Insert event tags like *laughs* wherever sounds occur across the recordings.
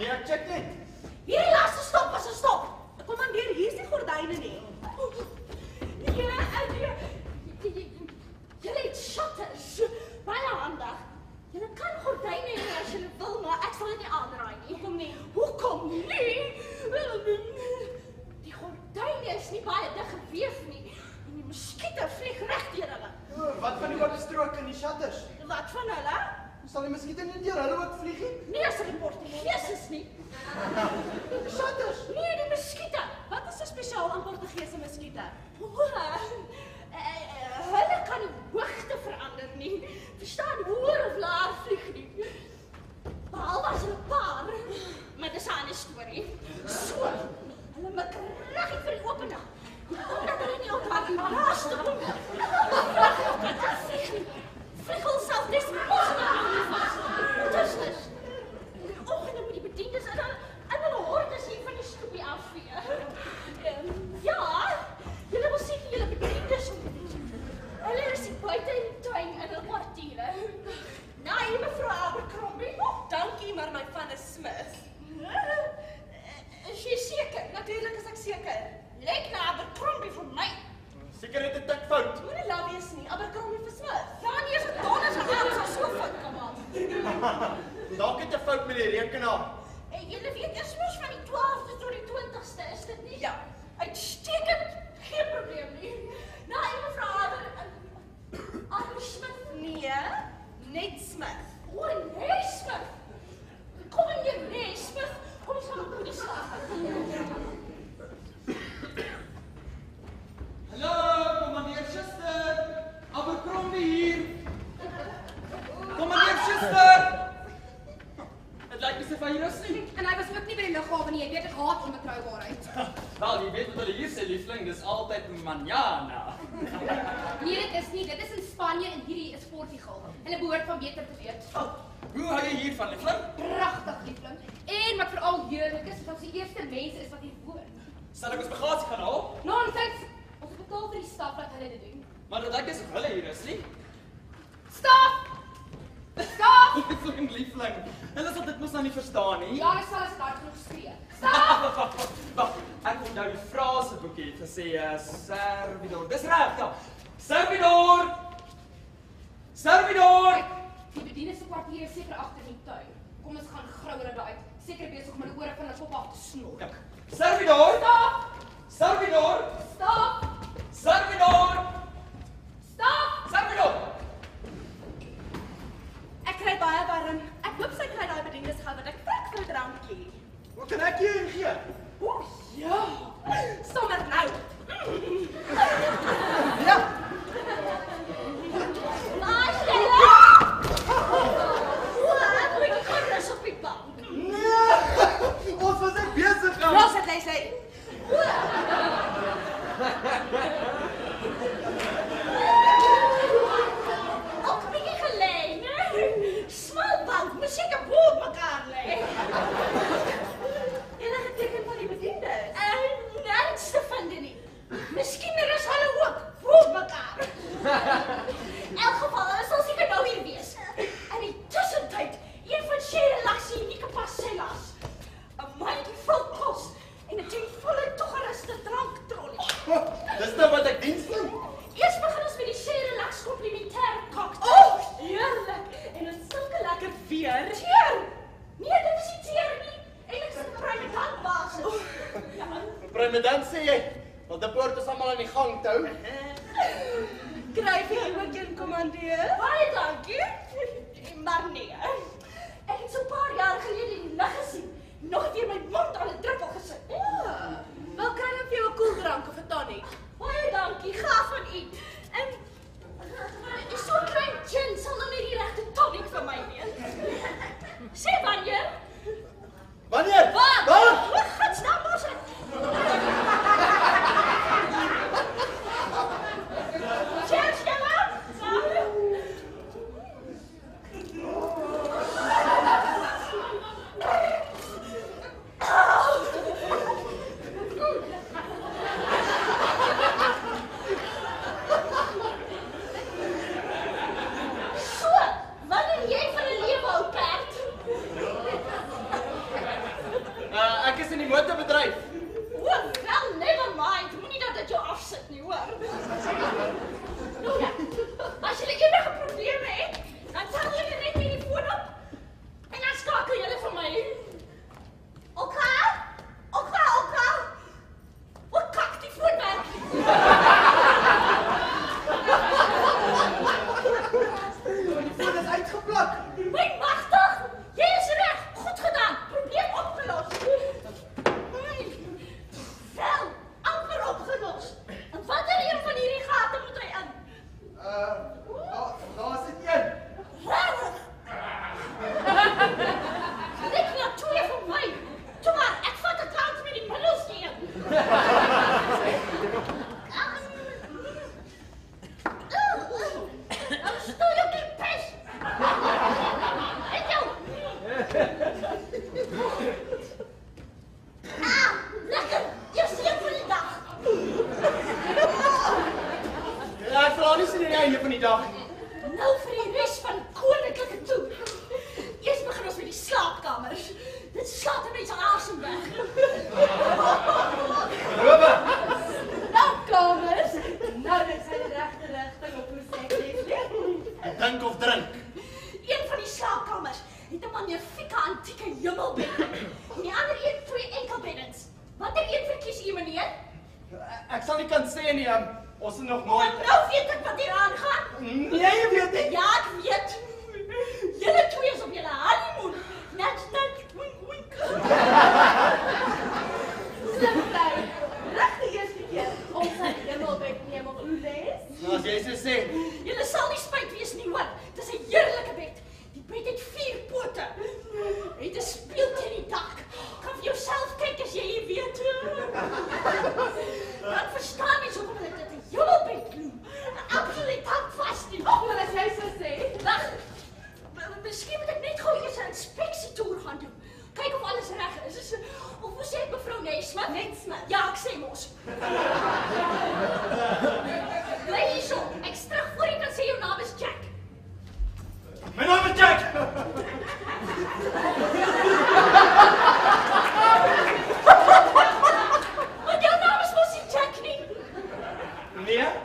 Nee, ek check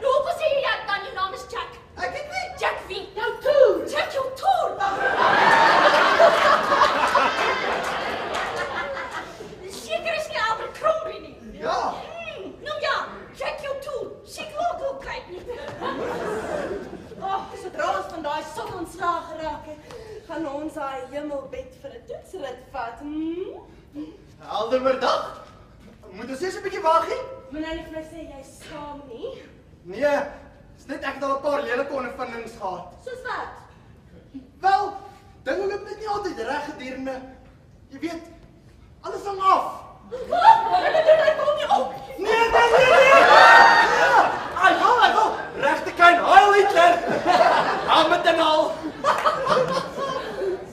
Hoe sê jy dan jou naam is Jack? Ek weet nie. Jack wie? Jou toer. Jack jou toer. Seker is nie Abercrombie nie. Ja. Hmm, nou ja, check jou toer. Sien logo kyk. oh, sodra ons van daai son ontslaag geraak het, gaan ons daai hemelbed vir 'n toetsrit vat. Hm? Helder dag. Moet ons eers 'n bietjie wag nie? Moenie vir my sê jy skaam nie. Nee. Dis net ek het al 'n paar lelike ondervindings gehad. Soos wat? Wel, dinge loop net nie altyd reg gedurende. Jy weet, alles hang af. Wat? Ek doen dit kom nie op. Nee, nee, nee, nee. Ja. Ai, hou, hou. Regte kan Heil Hitler. Hou met en al.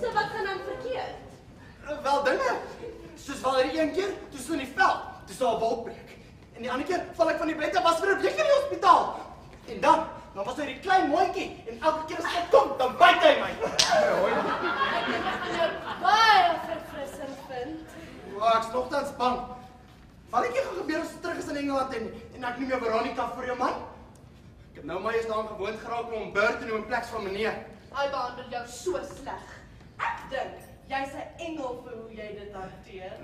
So wat gaan dan verkeerd? Wel dinge. Soos Valerie een keer, toe sy in die veld, toe sy 'n bal breek. En die ander keer val ek van die bed af was vir 'n week in die hospitaal. En dan, dan was hy die klein mondjie en elke keer as ek kom, dan byt hy my. Baie verfrissend vind. Ja, ek's nogtans bang. Wat het gaan gebeur as ons terug is in Engeland en en ek noem jou Veronica vir jou man? Ek het nou maar eens daaraan gewoond geraak om hom Bert te noem in plaas van meneer. Hy behandel jou so sleg. Ek dink jy's 'n engel vir hoe jy dit hanteer.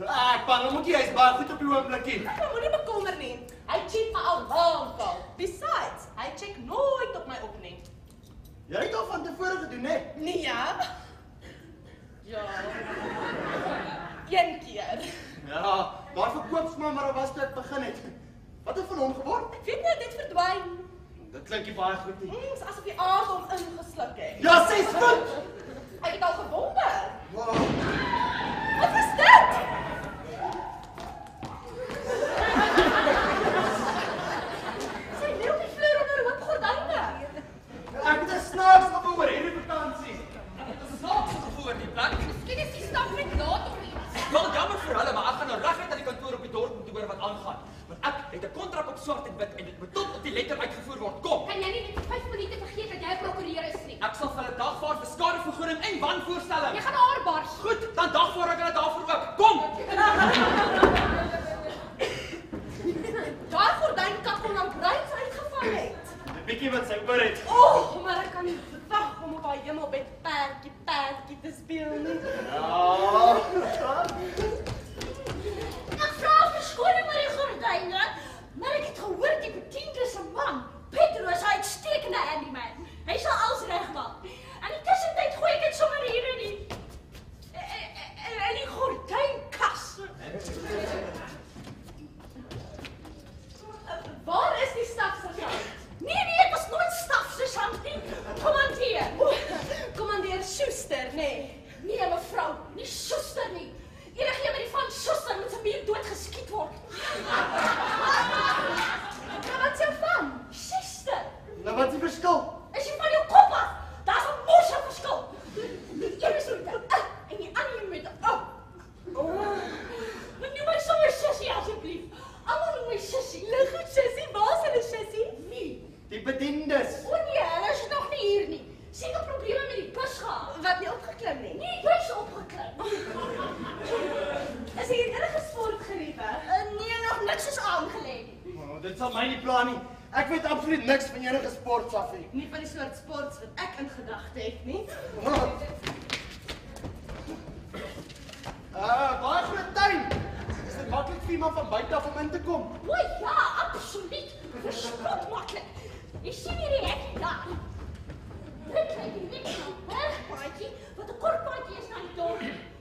Ah, ek pan, moet jy is baie goed op die oomblikie. Moenie bekommer nie. Hy cheat my al lankal. Besides, hy check nooit op my op nie. Jy het al van tevore gedoen, hè? Nee ja. Ja. Een keer. Ja, daar verkoopsman maar was dit begin het. Wat het van hom geword? Ek weet nie dit verdwyn. Dit klink nie baie goed nie. Mm, dis asof die aard hom ingesluk het. Ja, sê goed. Ek het al gewonder. Wow. Wat was dit? Sy lê op die vloer onder hoop gordyne. Ek het 'n snaaks gevoel oor hierdie vakansie. Snaaks gevoel in die plek. Miskien is die stap net laat of iets. Wel jammer vir hulle, maar ek gaan nou reguit na die kantoor op die dorp om te hoor wat aangaan. Want ek het 'n kontrak op swart en wit en dit moet tot op die letter uitgevoer word. Kom. Kan jy nie net vir 5 minute vergeet dat jy 'n prokureur is nie? Ek sal vir hulle dagvaard vir skadevergoeding en wanvoorstelling. Jy gaan haar bars. Goed, dan dagvaard ek hulle daarvoor ook. Kom. Daai gordyn kan kon nou bruins uitgeval het. Die bietjie wat sy oor het. O, oh, maar ek kan nie wag om op haar hemelbed perdjie perdjie te speel nie. Ja. ek vra verskoning oor die gordyne, maar ek het gehoor die bediende se man, Pedro, is 'n uitstekende handyman. Hy sal alles regmaak. En intussen tyd gooi ek dit sommer hier in die in die gordynkas. Waar is die stadsergeant? Nee, nee, ek was nooit stafsergeant nie. Ja kommandeer. O, kommandeer Schuster, nê. Nee. nee, mevrou, nie Schuster nie. Ja Enige met die van Schuster moet se bier dood geskiet word. nou wat sou van? Schuster. Nou wat is die verskil? Is jy van jou kop af? Daar's 'n mosse verskil. Die een is met 'n uh, ah, en die ander met 'n uh. O. Oh. Moet jy my sommer sussie asseblief. Almal noem my sussie. Lig goed sussie, waar's hulle sussie? Nee. Die bediendes. O nee, hulle is nog nie hier nie. Seker probleme met die bus gehad. Wat nie opgeklim nie. Nee, jy's opgeklim. is hier enige sport geriewe? Uh, nee, nog niks is aangelê nie. Oh, dit sal my nie pla nie. Ek weet absoluut niks van enige sport af nie. Nie van die soort sports wat ek in gedagte het nie. Oh. Ah, baie groot tuin. Is dit maklik vir iemand van buite af om in te kom? O ja, absoluut. Verskrik maklik. işçileri ekidat. Lütfen, lütfen, party? But the de party is naar de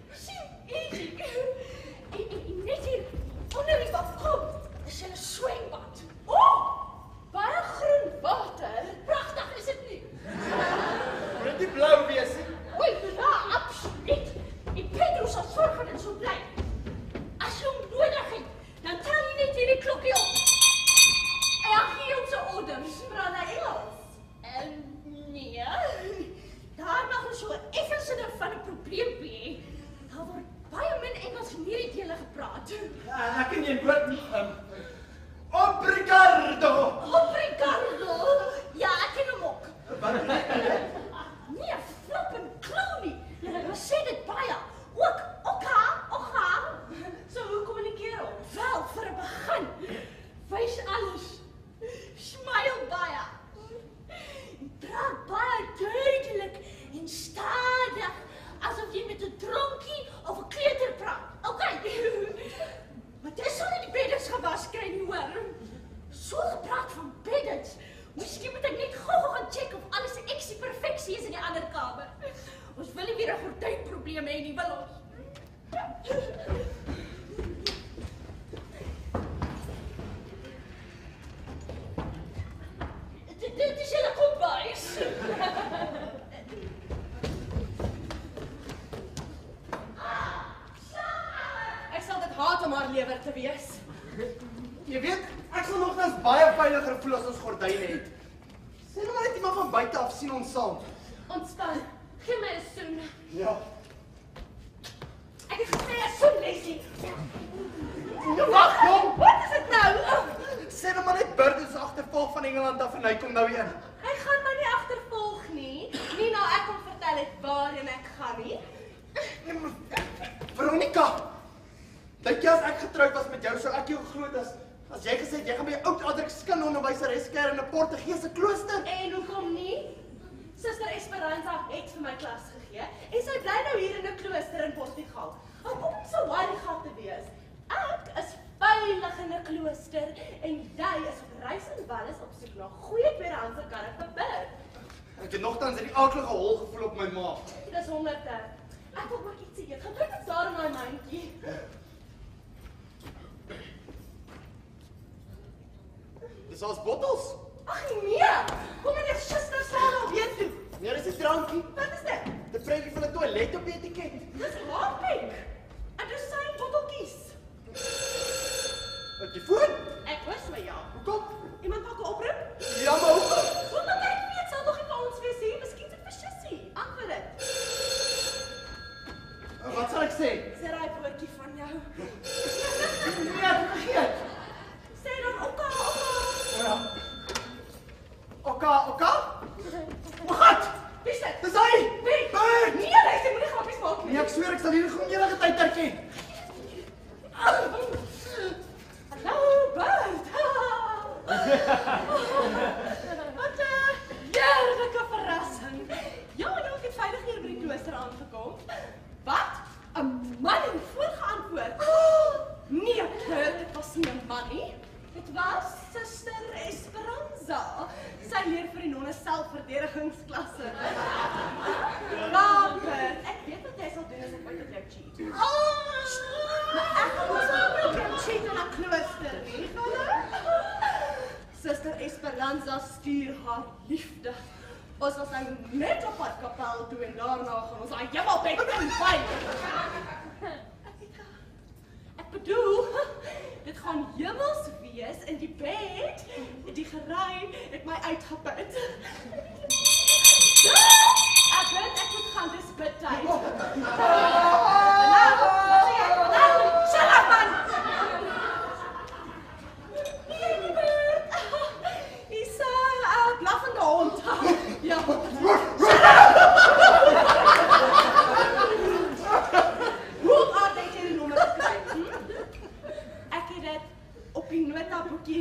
as Suster Esperanza. Sy leer vir die nonne selfverdedigingsklasse. Robert, ek weet wat jy sal doen as ek ooit op jou cheat. Oh! Ah! Maar ek gaan mos ook op jou cheat in 'n klooster, nie hulle? Suster Esperanza stuur haar liefde. Ons was nou net op pad kapel toe en daarna gaan ons daai jemmel bed toe by. Ek bedoel Dit gaan hemels wees in die bed, die gerei het my uitgeput. Ah, ek weet ek moet gaan dis bid tyd. *laughs* Nou, wat jy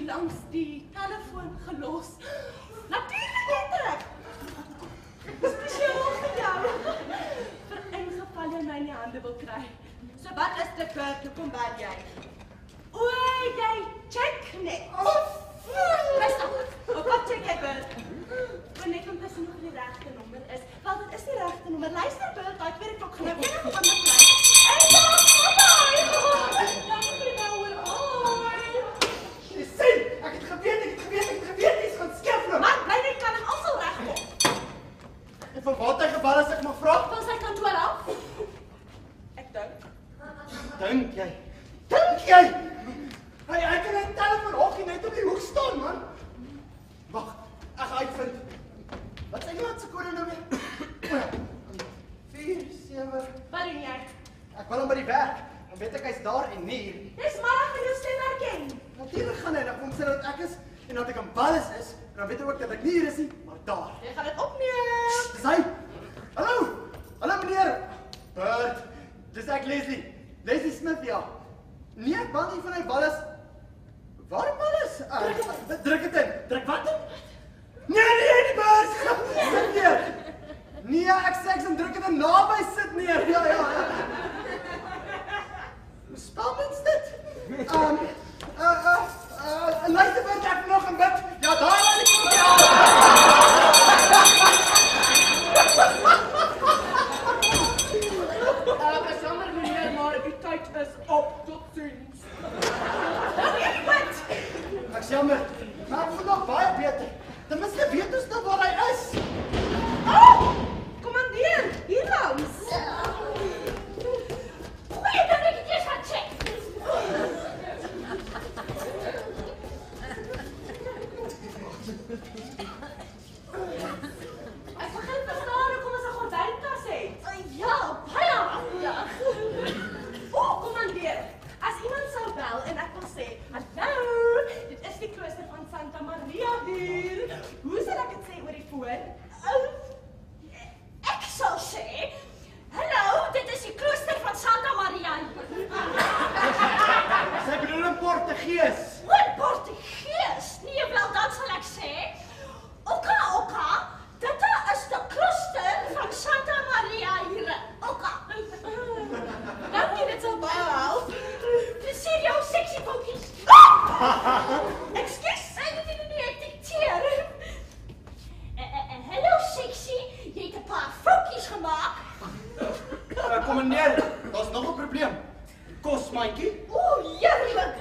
hier langs die telefoon gelos. Natuurlik het ek. Spesiaal vir jou. vir ingeval jy my in die hande wil kry. So wat is dit vir toe kom bel jy? O, jy check net. Oh, nee. Of Rustig. Op wat check jy Bert? Want net om te sien of die regte nommer is. Wel, dit is die regte nommer. Luister Bert, daai tweede klok gaan nou weer op 'n ander plek. En dan, bye. Dan moet jy geweet, ek het geweet, ek het geweet jy's gaan skeefloop. Man, bly net kan hom alsou regkom. En van waar het hy gebel as ek mag vra? Van sy kantoor af. Ek dink. Dink jy? Dink jy? Hy hy kan net telefoon hokkie net op die hoek staan, man. Wag, ek gaan uitvind. Wat iemand se kode nou weer? 4 7 Wat doen jy? Ek wil hom by die werk. Dan weet ek hy's daar en nie hier. Dis maar vir jou stem herken. Natuurlik gaan hy dan kom sê dat ek is en dat ek in Wallis is en dan weet hy ook dat ek nie hier is nie, maar daar. Jy gaan dit opneem. Dis hy. Hallo. Hallo meneer. Bert. Dis ek Leslie. Leslie Smith ja. Nee, ek bel nie van hy Wallis. Waar Wallis? Uh, druk dit in. Druk wat in? Nee, nee, die Bert. Sit neer. Nee, ek sê ek sê druk dit in naby sit neer. Ja, ja. ja. Hoe spel mens dit? Ehm um, uh uh uh luister wat ek nog 'n bid. Ja, daar aan die. Ja. Uh, jammer meneer, maar die tyd is op. Totsiens. Ek wat? Ek jammer. Maar ek nog baie beter. Ten minste weet ons nou waar hy is. Oh! Kommandeer, hier langs. Goeie ding ek het eers gaan check. Ek begin verstaan hoekom ons 'n gordynkas het. Ja, baie. Ja. O, kommandeer. As iemand sou bel en ek wil sê, "Hallo, dit is die klooster van Santa Maria hier." Hoe sal ek dit sê oor die foon? Oh, Ek sal sê, "Hallo, dit is die klooster van Santa Maria." Sy bedoel in Portugees. Wat Portugees? Nee, wel dan sal ek sê, "Oka, oka, dit is die klooster van Santa Maria hier." Oka. Dankie, dit sal baie help. Dis hier jou seksie boekies. Ekskuus. Nee, nee, nee, nee, ek dikteer. Eh, eh, eh, Hallo seksie, jy het 'n paar vroutjies gemaak. Uh, kom meneer, daar's nog 'n probleem. Kosmandjie. O, heerlik.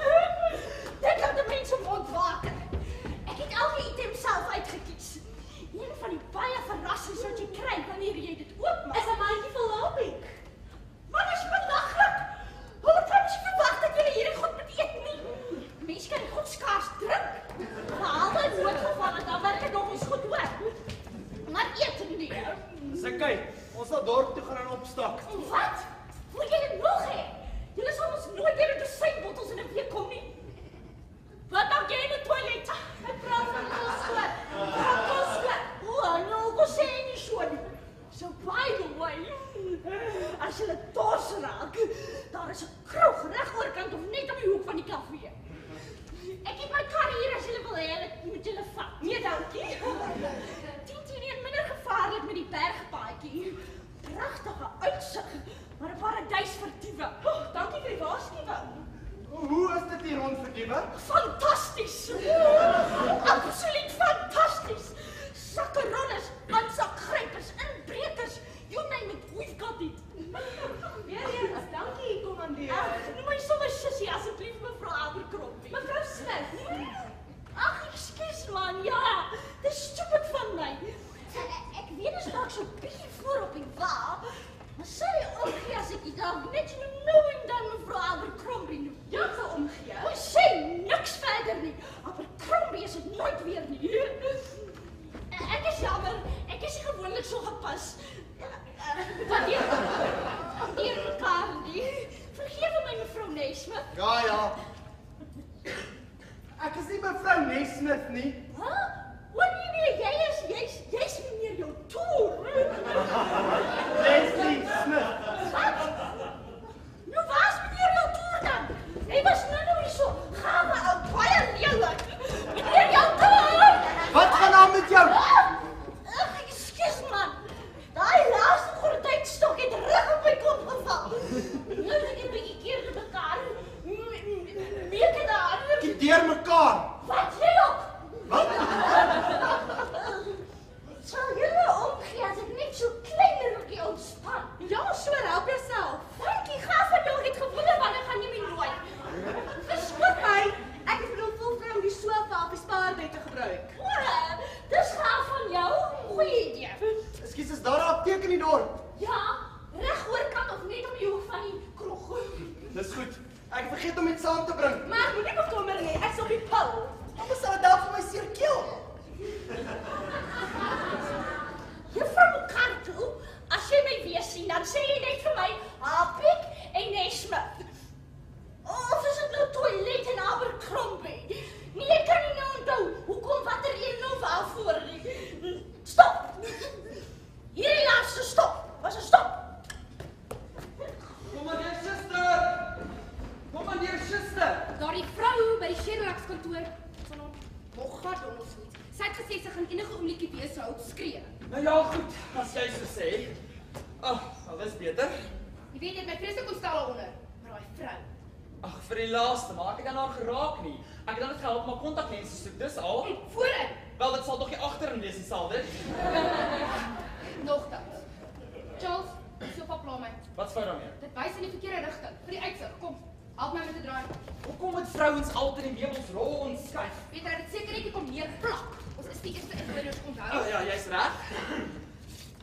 ons rond skuif. Pieter, dit seker net kom neer plak. Ons is die eerste inwoners onthou. Oh, ah, ja, jy's reg.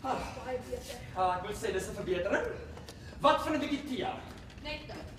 Ah, baie beter. Ah, ek wil sê dis 'n verbetering. Wat van 'n bietjie tee? Net dit.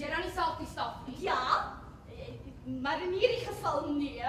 jy dan nie self die staf nie? Ja, eh, eh, maar in hierdie geval nee.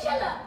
确认了。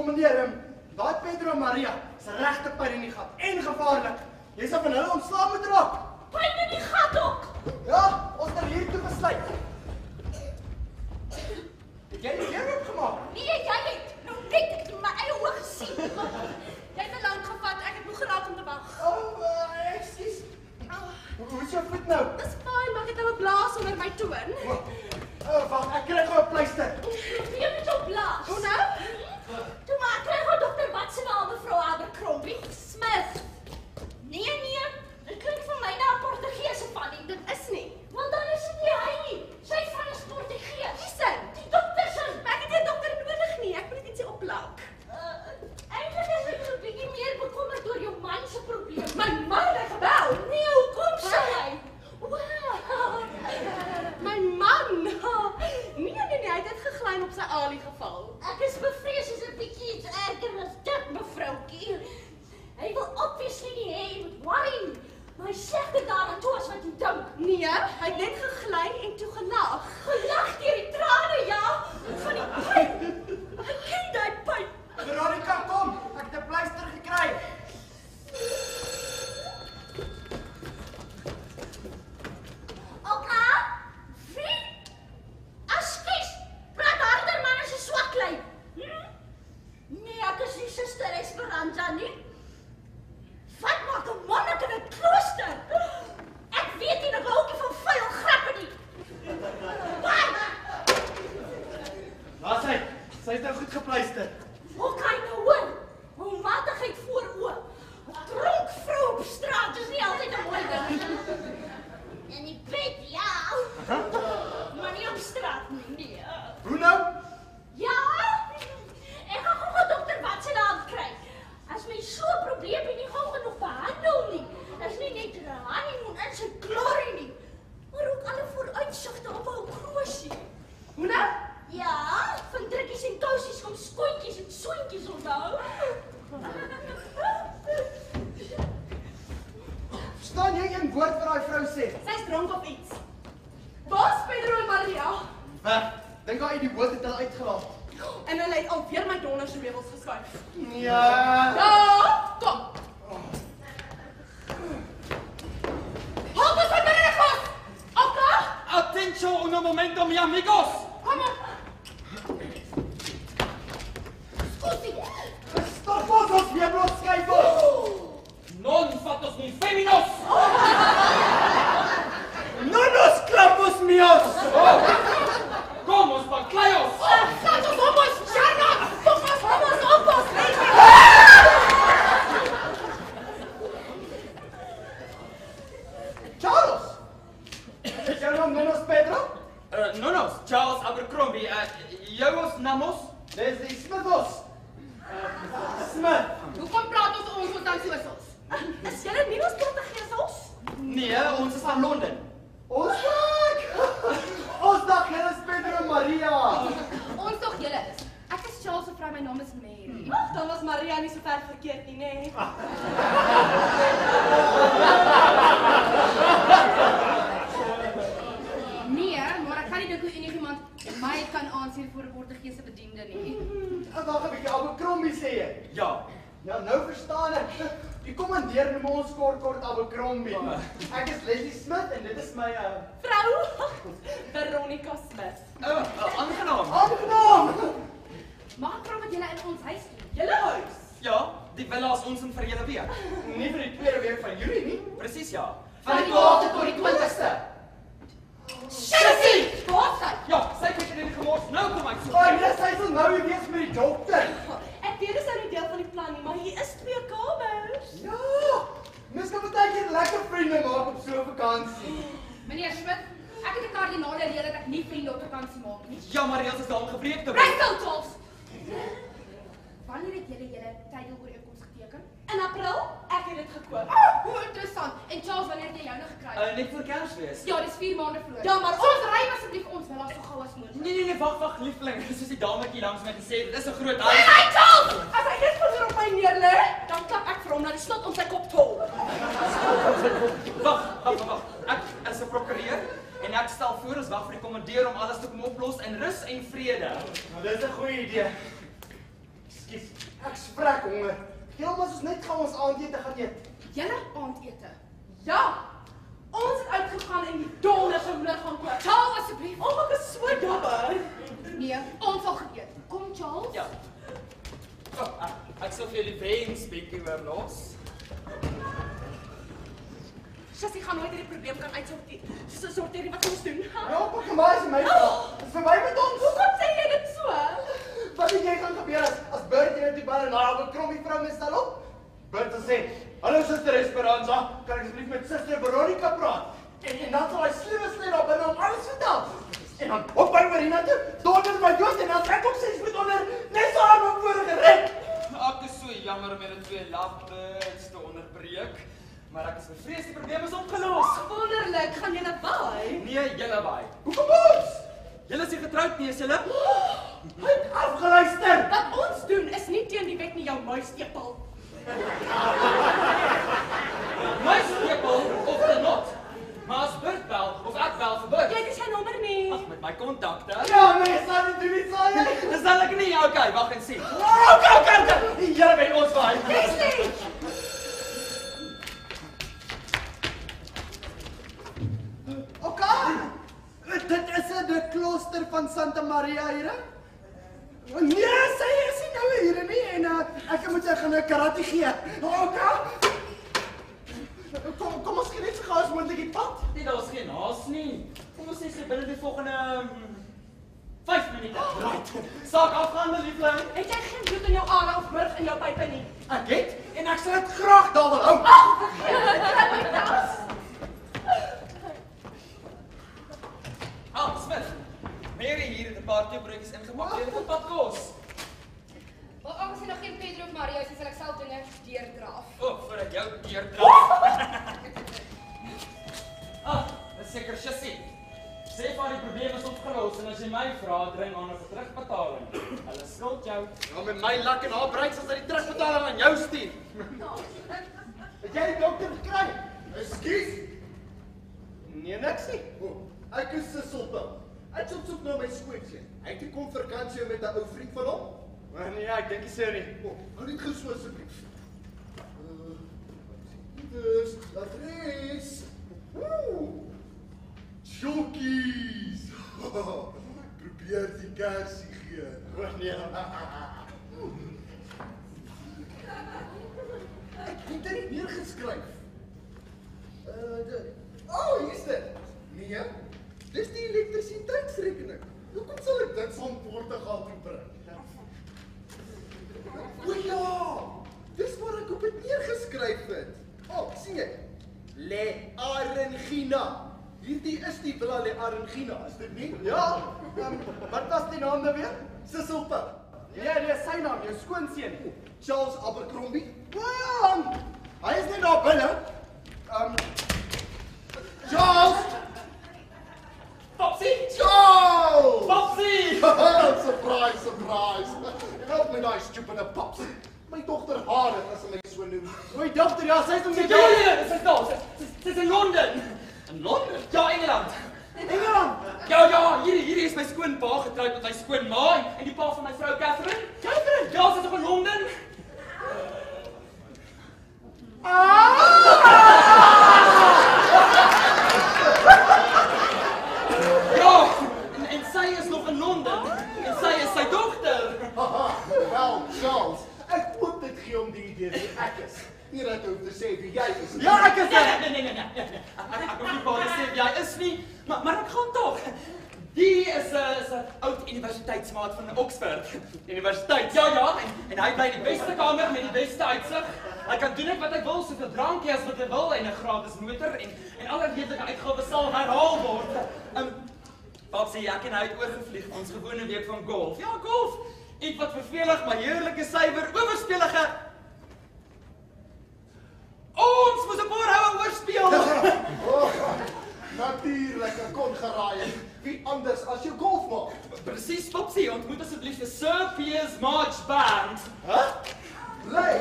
Kom meneer, um, daai Pedro Maria is regte pyn in die gat en gevaarlik. Jy sal van hulle ontslae moet raak. Pyn in die gat ook. Ja, ons het hier toe besluit. Het jy die deur oopgemaak? Nee, jy het nou net ek my eie oë gesien. Jy het te lank gevat. Ek het moeg geraak om te wag. Oh, uh, ekskuus. Hoe hoe is jou voet nou? Dis fyn, maar ek het nou 'n blaas onder my toon. O, oh, wag, ek kry gou 'n pleister. Jy moet op blaas. Hoe nou? Toe maar kry gou dokter wat se naam mevrou Abercrombie. Smith. Nee nee, dit klink vir my na 'n Portugese van nie. Dit is nie. Want dan is dit nie hy nie. Sy van is Portugees. Wie se? Die dokter se. Ek het nie 'n dokter nodig nie. Ek moet ietsie opplak. Uh, Eintlik is ek so 'n bietjie meer bekommerd oor jou man se probleem. My man het gebel. Nee, hoekom sê hy? Wow. My man. *laughs* Het net gegly op sy alie geval. Ek is bevrees is 'n bietjie iets erger as dit, mevroukie. Hy wil obviously nie hê jy moet worry. Maar hy daaraan toe as wat jy dink. Nee, hy het net gegly en toe gelag. Gelag deur die trane, ja, van die pyn. Ek ken daai pyn. Veronica, kom. Ek het 'n pleister gekry. Oka? Wie? Askies, praat harder man as jy swak. Hm? Nee, ek is nie suster Esperanza nie. Wat maak 'n monnik in 'n klooster? Ek weet nie 'n woutjie van vuil grappe nie. Wat? Laat sy. Sy's nou goed gepleister. Hoe kan jy nou hoor? Hoe matigheid voor oë. Dronk vrou op straat is nie altyd 'n mooi ding nie. En die bed, ja. Maar nie op straat nie. Nee. Hoe nou? Ja. Ek gaan gou 'n dokter wat se naam kry. As my so 'n probleem en nie gou genoeg behandel nie. Is nie net 'n honeymoon en sy glory nie. Maar ook alle vooruitsigte op 'n okrosie. Hoe nou? Ja, van drukkies en kousies kom skoentjies en soentjies onthou. Verstaan jy een woord wat daai vrou sê? Sy's dronk op iets. Waar's Pedro en Maria? Weg. Dink hy die boot het hulle uitgelaat. En hulle het alweer my dondersmeubels geskuif. Ja. Ja, kom. Hou ons van binne vas. Oka, Attention un momento, mi amigos. kom op. Scusi. Stop ons ons weer bloot skyfels. Non fatos ni feminos. *laughs* No nos clapos míos. Como panclayos. Gatos opos, Sharna. Pomos, pomos, opos. Charles. Is jou naam Menos Pedro? Uh, no, no, Charles Abercrombie Jou ons namos? Dis die Smithos. Uh, Smith. Hoekom praat ons ons ons dan soos ons? Is julle nie ons Portugese? Nee, ons is van Londen. Ons dag. *laughs* Ons dag julle is Pedro en Maria. Ons tog julle is. Ek is Charles se vrou, my naam is Mary. Ag, dan was Maria nie so ver verkeerd nie, nê? Nee. *laughs* Nee, maar ek kan nie dink hoe enigiemand my kan aansien vir 'n Portugese bediende nie. Ek wag 'n bietjie Abercrombie sê jy. Ja. Ja, nou verstaan ek. Die kommandeer noem ons kort kort Abercrombie. Ek is Leslie Smith en dit is my uh Vrou *laughs* Veronica Smith. O, uh, aangenaam. aangenaam. Mag ek vra wat julle in ons huis doen? Julle huis. Ja, die villa is ons in vir julle week. Nie vir die tweede week van Julie nie. Presies ja. Van die 12de tot die 20ste. Sissy! Waar sy? Ja, sy in die gemors. Nou kom ek so. Ag, nee, sy sal nou weer wees met die dokter. Ek weet dis nou nie deel van die plan nie, maar hier is twee kamers. Ja. Mens kan baie keer lekker vriende maak op so 'n vakansie. Meneer Smit, ek het 'n kardinale rede dat ek nie vriende op vakansie maak nie. Ja, maar reëls is daarom gebreek te Bly word. stil, Charles. Wanneer het julle julle tydelooreenkoms geteken? In April, ek het dit gekoop. Ah, hoe interessant. En Charles, wanneer het jy joune gekry? Uh, net vir Kersfees. Ja, dis 4 maande vroeg. Ja, maar ons ry asseblief ons villa so gou as moontlik. Nee nee nee, wag wag, liefling. Soos die dametjie langs my gesê het, dit is 'n groot huis. hey, Charles! As hy net van op my neerlê, dan klap ek vir hom na die slot om sy kop tol. Wag, wag, wag. Ek is 'n prokureur en ek stel voor ons wag vir die kommandeur om alles te kom oplos in rus en vrede. Nou dis 'n goeie idee. Ekskuus, ek sprek honger. Hom as ons net gou ons aandete gaan eet. Julle aandete. Ja. Ons het uitgegaan en die donder se moeder gaan koop. Charles, asseblief. Oh, ek is so jammer. Nee, ons sal geëet. Kom Charles. Ja. Oh, ek, ek sal vir julle wens bietjie oorlos. Sissy gaan nooit hierdie probleem kan uitsorteer. So sorteer nie wat ons doen. Ja, pak hom maar as my vra. Dis verby met ons. Hoekom sê jy dit so? Wat dink jy gaan gebeur as as Bert hier die bal en haar op 'n krommie vrou mes stel op? Bert sê: "Hallo suster Esperanza, kan ek asseblief met suster Veronica praat?" En, en dan sal hy slimme sny daar binne om alles vertel. En dan hop hy oor hiernatoe, donder my dood en dan trek ook sy spoed onder net so aan hom voor gered. Ek is so jammer om julle twee lovebirds te onderbreek, maar ek is bevrees die probleem is opgelos. Wonderlik, gaan jy na baai? Nee, julle baie. Hoekom ons? Julle is nie getroud nie, is julle? *gasps* Hy het afgeluister. Wat ons doen is nie teen die wet nie, jou muistepel. *laughs* My skepel of the not. Maar as Bert bel of ek bel vir Bert. Jy het nie sy nommer nie. Ag, met my kontakte. Ja, nee, sal nie doen nie, sal *laughs* jy? Dis dan ek nie. Okay, wag en sien. Okay, okay, okay. Julle weet ons waar. Leslie! Okay. Dit is 'n klooster van Santa Maria hier. Nee, sy is nie nou hier nie en uh, ek moet sy gaan 'n karate gee. Okay. Kom kom ons gee net so gou as moontlik die pad. Nee, daar's geen haas nie. Kom ons sê sy binne die volgende 5 minute. Right. Saak afgehandel, liefling. Het jy geen bloed in jou are of murg in jou pype nie? Ek het en ek sal dit graag daar wil hou. Ah, Smith. Mary hier het 'n paar teebroodjies ingepak. Jy het 'n pad kos. Wel, aangesien nog geen Pedro of Mario is, sal ek self dinge deurdraf. O, oh, vir ek jou deurdraf. *laughs* ah, dis seker Shassie. Sê vir die probleem is opgelos en as jy my vra, dring aan 'n terugbetaling. Hulle skuld jou. Ja, met my lak en haar bruik sal sy die terugbetaling aan jou stuur. *laughs* Het jy die dokter gekry? Ekskuus. Nee, niks nie. O, ek is Sisselpil. Ek soek soek na my skoonseun. Hy het gekom vir vakansie met 'n ou vriend van hom. Maar nee, ek dink nie so nie. O, hou net gou so asseblief. Uh, dis adres. Ooh. Chokkies. *laughs* Probeer die kersie gee. O nee. Ek het dit neergeskryf. Uh, de, oh, hier is dit. Nee, dis die elektrisiteitsrekening. Hoekom sal ek dit van Portugal toe bring? O ja, dis waar ek op dit neergeskryf het. Oh, sien jy? Le Arengina. Hierdie is die Villa Le Arengina, is dit nie? Ja. Um, wat was die naam nou weer? Sissel Pip. Nee, nee, sy naam, jou skoonseun. Charles Abercrombie. Wel, hy is net daar binne. Um Charles! Popsie! Charles! Popsie! surprise, surprise. Help my daai stupide pops. My dogter Haare as sy my so noem. O, dogter, ja, sy is om jou. ja, ja, dis daar. Sy- sy- Sy's in Londen. In Londen? Ja, Engeland. Engeland. Ja, ja, hier hier is my skoonpa getroud met my skoonma en- die pa van my vrou Catherine. Catherine? Ja, sy's nog in Londen. Ja, en, en sy is nog in Londen. En sy is sy dogter. Wel, Charles, ek hoop dit gee hom die idee wie ek is. Nie dat jy hoef te sê wie jy is. Ja, ek is Nee, dit. nee, nee, nee, nee, nee. Ek hoef nie baie sê wie jy is nie, maar maar ek gaan tog. Die is 'n is 'n oud universiteitsmaat van Oxford Universiteit. Ja, ja, en, en hy bly in die beste kamer met die beste uitsig. Hy kan doen wat hy wil, soveel drankie as wat hy wil en 'n gratis motor en en alle redelike uitgawes sal herhaal word. Um Pap sê ek en hy het oorgevlieg ons gewone week van golf. Ja, golf. Iets wat vervelig, maar heerlike suiwer oorspelige. Ons moes 'n paar houe oorspeel. *laughs* Oh, Natuurlik, ek kon geraai het. Wie anders as jou golfmaat? Presies, Popsie, ontmoet asseblief vir Sir Piers March Band. Hæ? Bly.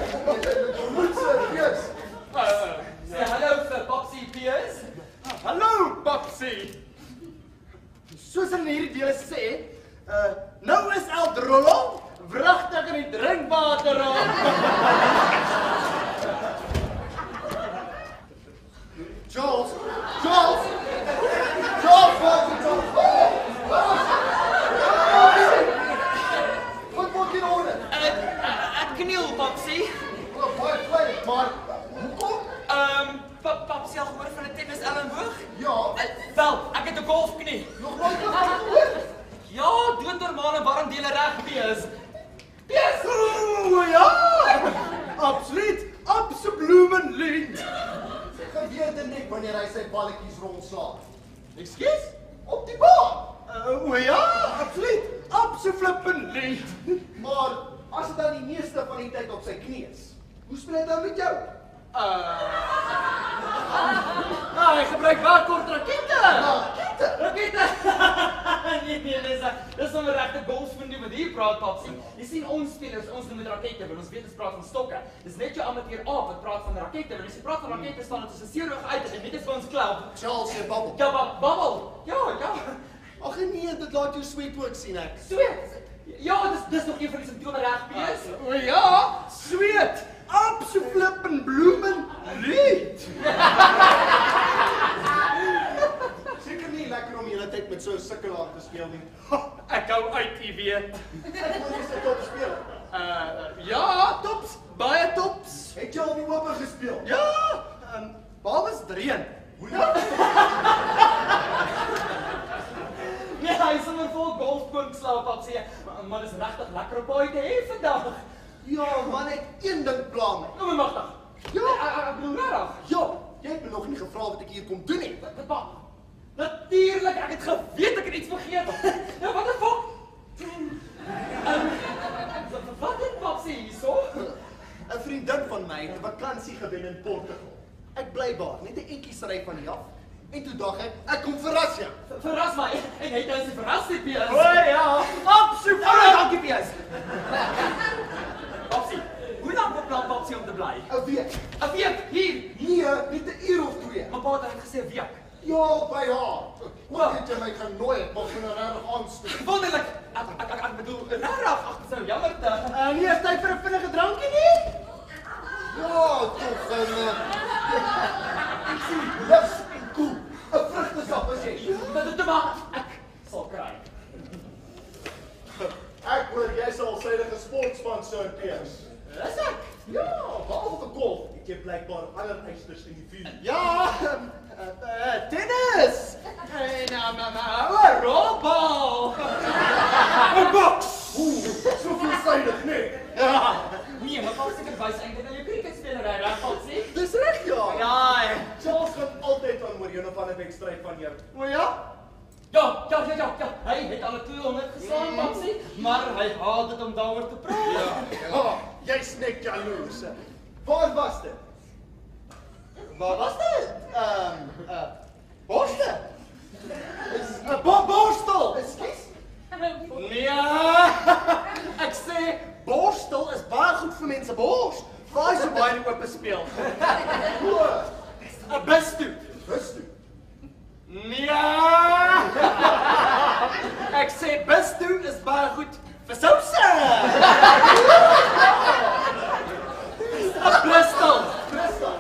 Moet serieus. Uh, sê hallo vir Popsie Piers. Hallo, Popsie. Soos hulle in hierdie dele sê, uh nou is El Drollo wragtig in die drinkwater raak. Charles, Charles. Charles, wat is dit? Wat maak jy nou? Ek ek kniel, Popsie. Wat baie klein, maar hoekom? Ehm, um, Popsie al gehoor van 'n tennis elmboog? Ja, Uh, wel, ek het 'n golfknie. nog nooit gehoor. Ja, doodnormale warm dele reg wees. Piers. O ja! Absoluut, absoluut. Geweet net wanneer hy sy balletjies rondslaan. Ekskuus? Op die baan. Uh, o ja, absoluut, absoluut. Maar as dit dan die meeste van die tyd op sy knie is, hoe speel hy dan met jou? Ah, hy gebruik baie kort rakette. Rakette. Rakette. *laughs* nee, nee, dis dis om 'n regte golfmanoeuvre wat hier praat Popsie. Jy sien ons spelers, ons noem dit rakette, want ons weet ons praat van stokke. Dis net jou amateur aap wat praat van rakette. Want as jy praat van rakette staan dit soos 'n seeroog uit en net is vir ons klap. Charles sê babbel. Ja, ba- babbel. Ja, ja. Ag nee, dit laat jou sweet ook sien ek. Sweet. Ja, dis dis nog een van die simptome reg wees. O ja, sweet, absoluut bloemen lied. Seker nie lekker om die hele tyd met so 'n sukkelaar te speel nie. Ek hou uit, jy weet. Ek wil net top speel. Uh ja, tops, baie tops. Het jy al die ope gespeel? Ja, ehm um, behalwe dreun. Hoe nou? Nee, hy is sommer vol golfpunt slaap op sê. Maar, dis regtig lekker op uit te hê vandag. Ja, man, net een ding pla my. Nou, maar magtig. Ja. ek ek- ek bedoel regtig. Ja, jy het my nog nie gevra wat ek hier kom doen nie. Wat wat? Natuurlik, ek het geweet ek het iets vergeet. *laughs* Nou wat 'n fok. Ehm, wat- Wat het Popsie hierso? 'n Vriendin van my het 'n vakansie gewen in Portugal. Ek bly daar, net 'n entjie ry van die af. En toe dink ek, ek kom verras jou. Ver- Verras my. En hy het nou sy verrassing Piers. O ja, absoluut. Oh, dankie Piers. Popsie, hoe lank beplan Popsie om te bly? 'n Week. 'n Week hier. Nee, net 'n uur of twee. Maar pa het gesê 'n week. Ja, by haar. Wat het jy my genooi het, maar vir 'n regtig aansteek. Wonderlik. Ek ek ek, ek bedoel regtig, ag, dis nou jammer te. Uh, nie is tyd vir 'n vinnige drankie nie. *laughs* Ja, tog en uh, ek sien lus en koel. 'n Vrugtesap as jy. Dit dit maar ek sal kry. Ek hoor jy sal sydige sportsman sou wees. Is ek? Ja, behalwe vir golf, het jy blykbaar ander eisters in die vuur. Ja, um, uh, uh, tennis. En uh, maar maar o, rolbal. 'n Boks. Ooh, so veelsidig, nee. Ja. Nee, maar pas seker wys eintlik aan jou cricketspelerry, reg, Popsie? Dis reg ja. Ja. Charles gaan altyd aan oor een of ander wedstryd van jou. O ja. Ja, Ja, ja, ja, ja, ja. Hy het al 'n 200 geslaan, Papsie, maar hy haat dit om daaroor te praat. Ja. Ja, jy's net jaloers. Waar was dit? Waar was dit? Ehm, uh, Borstel. Is 'n bo borstel. Ekskuus. Nee. Ek sê borstel is baie goed vir mense bors. Waar is so baie in oop speel? O, 'n Bus toe. Rus toe. Nee. Ek sê bus toe is baie goed vir souse. 'n Bristol. Christa.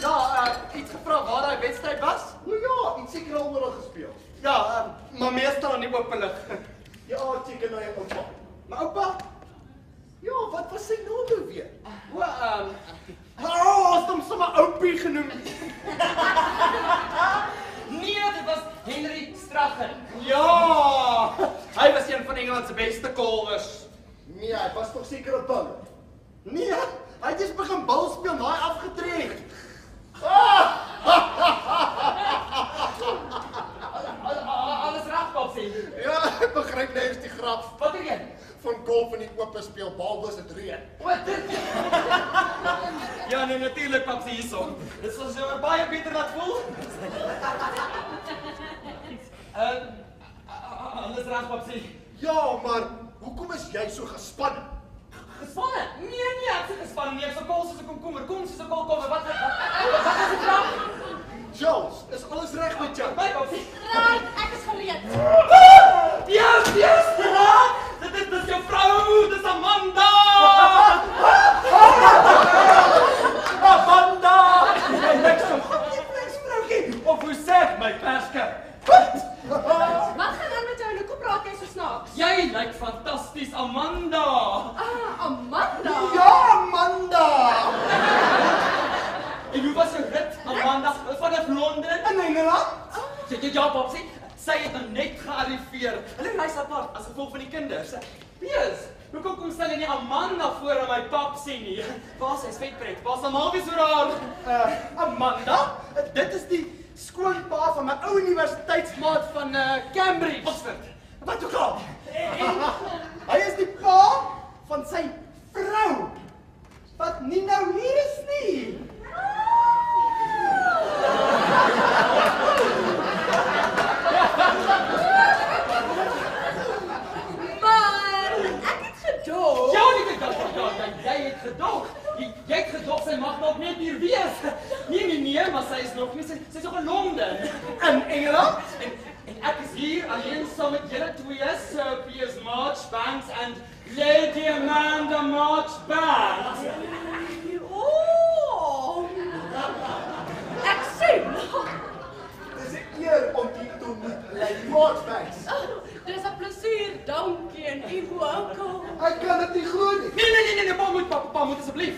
Ja, uh, iets gevra waar daai wedstryd was? Nou ja, iets seker al oral gespeel. Ja, uh, maar meestal oop lig. Ja, seker nou jou oupa. Maar oupa, Ja, wat was sy naam nou weer? o, ehm, oh, het hom sommer oupie genoem. *laughs* Nee, dit was Henry Straggen. Ja, hy was een van Engeland se beste kolwers. Nee, hy was tog seker 'n bal. Nee, hy het eens begin bal speel, na hy afgetrek. *laughs* Al- al- Alles reg, Papsie. Ja, ek *laughs* begryp nou eens die grap Wat doen jy? Van golf in die oop speel behalwe dit reën. Wat dit? Ja, nee, natuurlik, Papsie hierson. Dit sal jou baie beter laat voel. Ehm, uh, alles reg, Papsie. Ja, maar hoekom is jy so gespanne? Gespanne? Nee, nee, ek is gespanne nie. Ek sou kol soos 'n komkommer, kom soos 'n kolkommer. Wat wat wat wat is die vraag? Charles, is alles reg met jou? My Papsie. Right, ek is gereed. Yes, yes! Dit is dis jou vrou, dis Amanda! *laughs* Amanda! Ek sê, "Goeie vleisvroukie." Of hoe sê my perske? Wat gaan aan met jou? Hoekom praat jy so snaaks? Jy lyk fantasties, Amanda. Ah, Amanda. Ja, Amanda. En hoe was jou rit, Amanda, vanaf Londen? In Engeland? Ja, ja, ja, Popsie. Sy het nou net gearriveer. Hulle reis apart as gevolg van die kinders. Piers, hoekom kom sy nie Amanda voor aan my Popsie nie? Waar is sy spetpret? Waar is almal weer so raar? Uh, Amanda, dit is die skoonpa van my ou universiteitsmaat van uh, Cambridge. Oxford. Wat ook al. Hy is die pa van sy vrou wat nie nou hier is nie. Maar ek het gedog. Ja, nee, nee, nee, nee, nee, jy het gedog. Jy, jy het nog net hier wees. Nee, nee, nee, maar sy is nog nie. Sy, sy is nog in Londen. In Engeland? En, en ek is hier alleen saam met julle twee, Sir Piers Marchbanks en Lady Amanda Marchbanks. Oh. Ek sien. Dis 'n eer om hier te ontmoet, Lady Marchbanks. Dis 'n plesier, dankie en u ook. Ek kan dit nie glo nie. Nee, nee, nee, nee, nee, pa moet, pa, pa moet asseblief.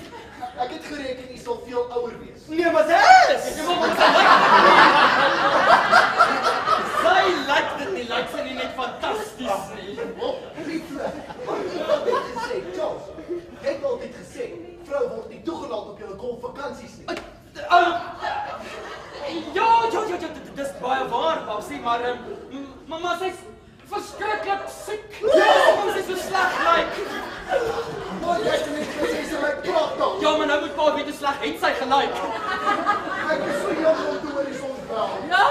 Ek het gereken u sal veel ouer wees. Nee, maar sy is. Jy wil ons lyk. Sy lyk dit nie, lyk sy nie net fantasties nie. Vlug. Wat het gesê, Charles? Ek het altyd gesê, vrou word nie toegelaat op julle golfvakansies nie. Ja, ja, ja, ja, dis baie waar, Papsie, maar ehm um, mamma sy's verskriklik siek. Ja, ons is so sleg lyk. Maar jy het net gesê sy lyk pragtig. Ja, maar nou moet pa weet hoe sleg het sy gelyk. Ek is so jammer om te hoor die son bel. Ja,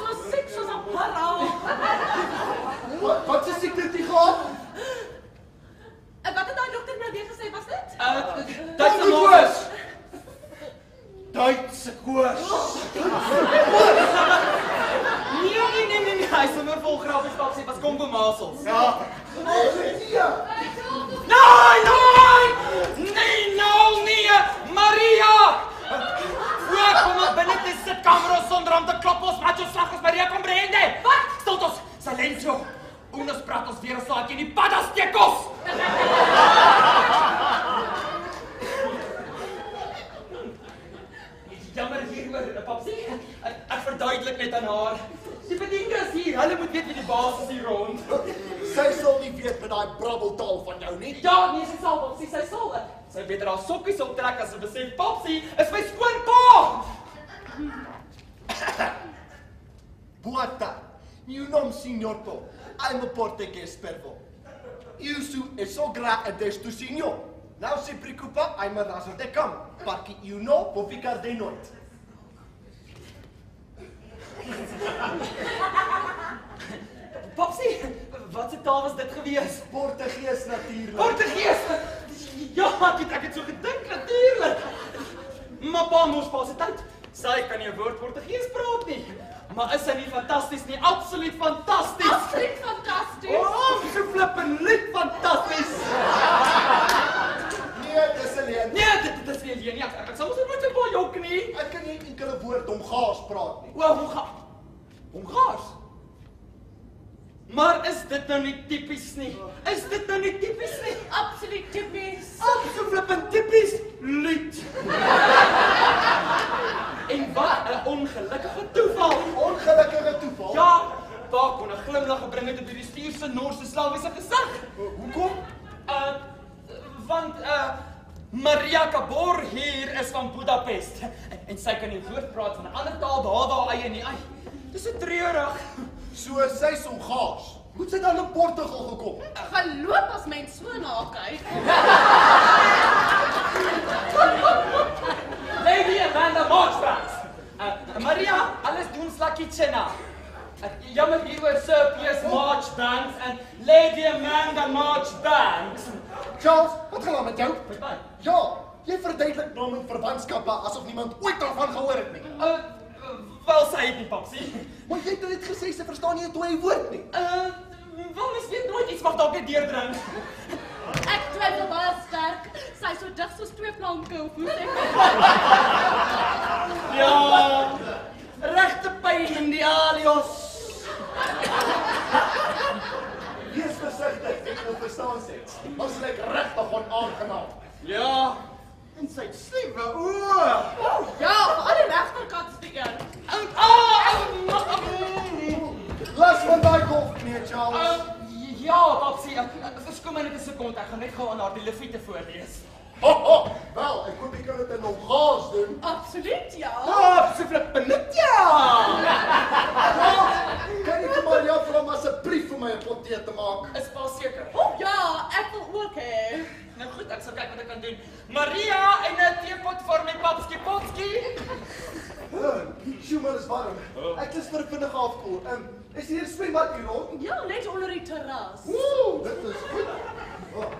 so siek soos 'n parel. Wat wat se siekte het jy gehad? En wat het daai dokter nou weer gesê, was dit? Uh dit is mos. Duitse koors. Nee, nee, nee, nee, nee, hy is sommer vol grappies, Papsie, was Kongo masels. Ja. Nee. Nee, nee! Nee, nou nee, Maria! Hoe kom ons binne die sitkamer sonder om te klop ons macho slag ons Maria kom brende? Wat? Stil ons, silencio. Ons praat ons weer saak in die paddastekos. Jammer hieroor, Papsie. Ek, ek verduidelik net aan haar. Die bediende is hier. Hulle moet weet wie die baas is hier rond. Sy sal nie weet met daai brabbeltaal van jou nie. Ja, nee, sy sal Popsie, sy sal. Sy beter haar sokkies optrek as sy besef Popsie is my skoonpa. Boata. Meu nome senhor po. I'm a português pervo. Isso é só gra a desto senhor. Não se preocupa, I'm a razer de cama. Porque you know, vou ficar de noite. Popsie, wat se taal was dit gewees? Portugees natuurlik. Portugees. Ja, ek het ek het so gedink natuurlik. Maar pa mos pas se tyd. Sy kan nie 'n woord Portugees praat nie. Maar is sy nie fantasties nie? Absoluut fantasties. Absoluut fantasties. Oh, so flippend fantasties. Nee, dis alleen. Nee, dit dit is nie alleen nie. Ek, ek sal mos nooit so baie jok nie. Ek kan nie enkele woord Hongaars praat nie. O, Hongaars. Hongaars. Maar is dit nou nie tipies nie? Is dit nou nie tipies nie? Absoluut tipies. Absoluut flippend tipies luid. en wat 'n ongelukkige toeval. Ongelukkige toeval. Ja, daar kon 'n glimlag gebring het op die stuur se Noorse slawiese gesig. Hoekom? Uh want uh Maria Kabor hier is van Budapest en, en sy kan nie woord praat van 'n ander taal daar waar eie nie. Ai, dis so treurig. So sy's Hongaars. Hoe sy dan in Portugal gekom? Geloop as mens so na kyk. Lady Amanda Marchbanks. Uh, Maria, alles doen slakitjena. Uh, jammer hieroor Sir Piers Marchbanks en Lady Amanda Marchbanks. Charles, wat gaan aan met jou? Met my. Ja, jy verduidelik naam en verwantskappe asof niemand ooit daarvan gehoor het nie. Uh, wel sy het nie papsie. Maar jy het net gesê sy verstaan nie 'n twee woord nie. Uh, wel mens weet nooit iets mag dalk net deurdring. *laughs* Ek twyfel baie sterk. Sy is so dig soos twee planke of hoe sê ek? *laughs* Ja. Regte pyn in die alios. Wees versigtig, ek wil verstaan sê. Ons lyk regtig onaangenaam. Ja. En sy sliewe oë. Ja, vir al die regterkant steek. Ah, Las van daai golf nee, Charles. uh, ja, papsie, uh, verskoon my net 'n sekonde. Ek gaan net gou aan haar die liefie te voorlees. Ho, ho, wel, ek hoop jy kan dit in Hongaars doen. Absoluut ja. Oh, so flippend ja. Kan jy vir Maria vra om asseblief vir my 'n pot tee te maak? Is pas seker. Oh ja, ek wil ook hê. Nou goed, ek sal kyk wat ek kan doen. Maria en 'n teepot vir my papskie potski. Die sjoemer is warm. Ek is vir vinnig afkoel. Ehm, is hier 'n swembad hier rond? Ja, net onder die terras. Ooh, dit is goed. Oh,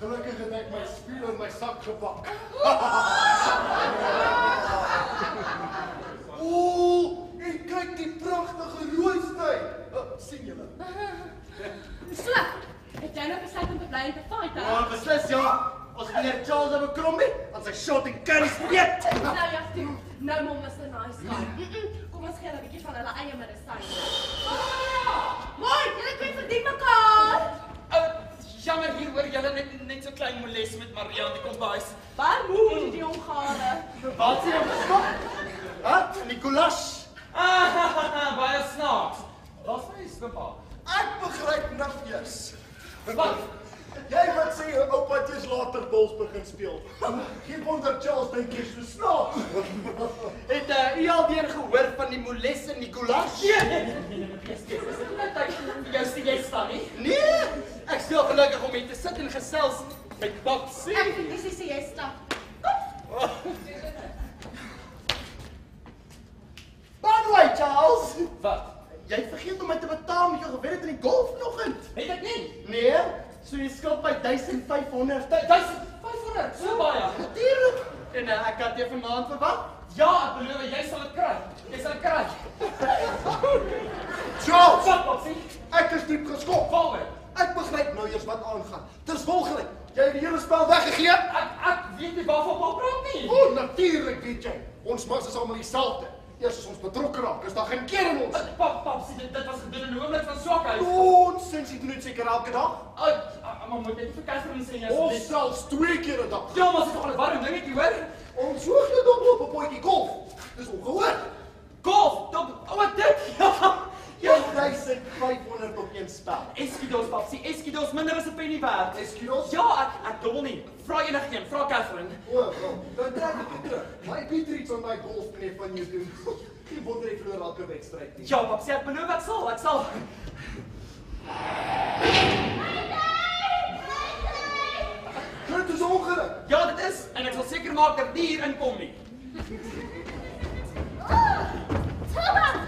gelukkig het ek my spieël in my sak gepak. *laughs* Ooh, en kyk die pragtige roosny. Oh, sien julle? So, het jy nou besluit om te bly en te fight, hè? Oh, beslis ja. Ons meneer Charles het 'n krommie aan sy shot en curry eet. *laughs* Nou ja, toe. Nou mom is 'n nice guy. Mm -mm. Kom ons gee 'n bietjie van hulle eie medisyne. Mooi, julle twee verdien mekaar. Uh, jammer hier hoor julle net net so klein moles met Maria in die kombuis. Baie moe die Hongare. Wat sê jy gestop? Wat? Nicolas. Ah, *laughs* baie snaaks. Wat sê jy, skippa? Ek begryp niks eers. Wat? Jy wat sê jou oupaatjies later bols begin speel. Geen wonder Charles dink jy's so snaaks. Het uh, u al weer gehoor van die molesse Nicolas? Nee, nee, nee, nee, nee, nee, nee, is dit net tyd vir jou siesta nie? Nee, ek speel gelukkig om hier te sit en gesels met Babsie. Ek dis die siesta. By the way, Charles, Wat? Jy het vergeet om my te betaal met jou gewen het in die golf vanoggend. Het ek nie? Nee, so jy skuld my 1500. 1500, so baie. Natuurlik. En uh, ek het jou vanaand verwag. Ja, ek beloof jy sal dit kry. Jy sal kry. *laughs* Charles, Wat, Popsie? ek is diep geskok. Waaroor? Ek begryp nou eers wat aangaan. Dis volgende. Jy het die hele spel weggegee? Ek ek weet nie waarvan Pop praat nie. O, natuurlik weet jy. Ons mans is almal dieselfde. Eers as ons betrokke raak, is daar geen keer in ons. Pap, pap, sien dit dit was gedoen in 'n oomblik van swakheid. Ons sins dit doen seker elke dag. Ag, maar moet net vir Casper en sê jy Ons asseblief. selfs twee keer 'n dag. Ja, maar dit is nog 'n warm dingetjie, hoor. Ons hoog net op op 'n potjie golf. Dis ongehoord. Golf, dop, oh, wat dit? *laughs* Ja. Ja. 1500 op een spel. Eskidos, papsie, Eskidos minder as 'n penny werd. Eskidos? Ja, ek ek dol nie. Vrouw Jennigen, vrouw Catherine. Oh, dan draag ik je terug. Maar ik bied er iets aan mijn golfknip van je doen. Geen wonder ik verloor elke wedstrijd niet. Ja, pap, zet me nu, wat zal, wat zal. Het is ongeluk. Ja, dat is. En ik zal zeker maken dat die hier inkomt niet. Oh, Thomas!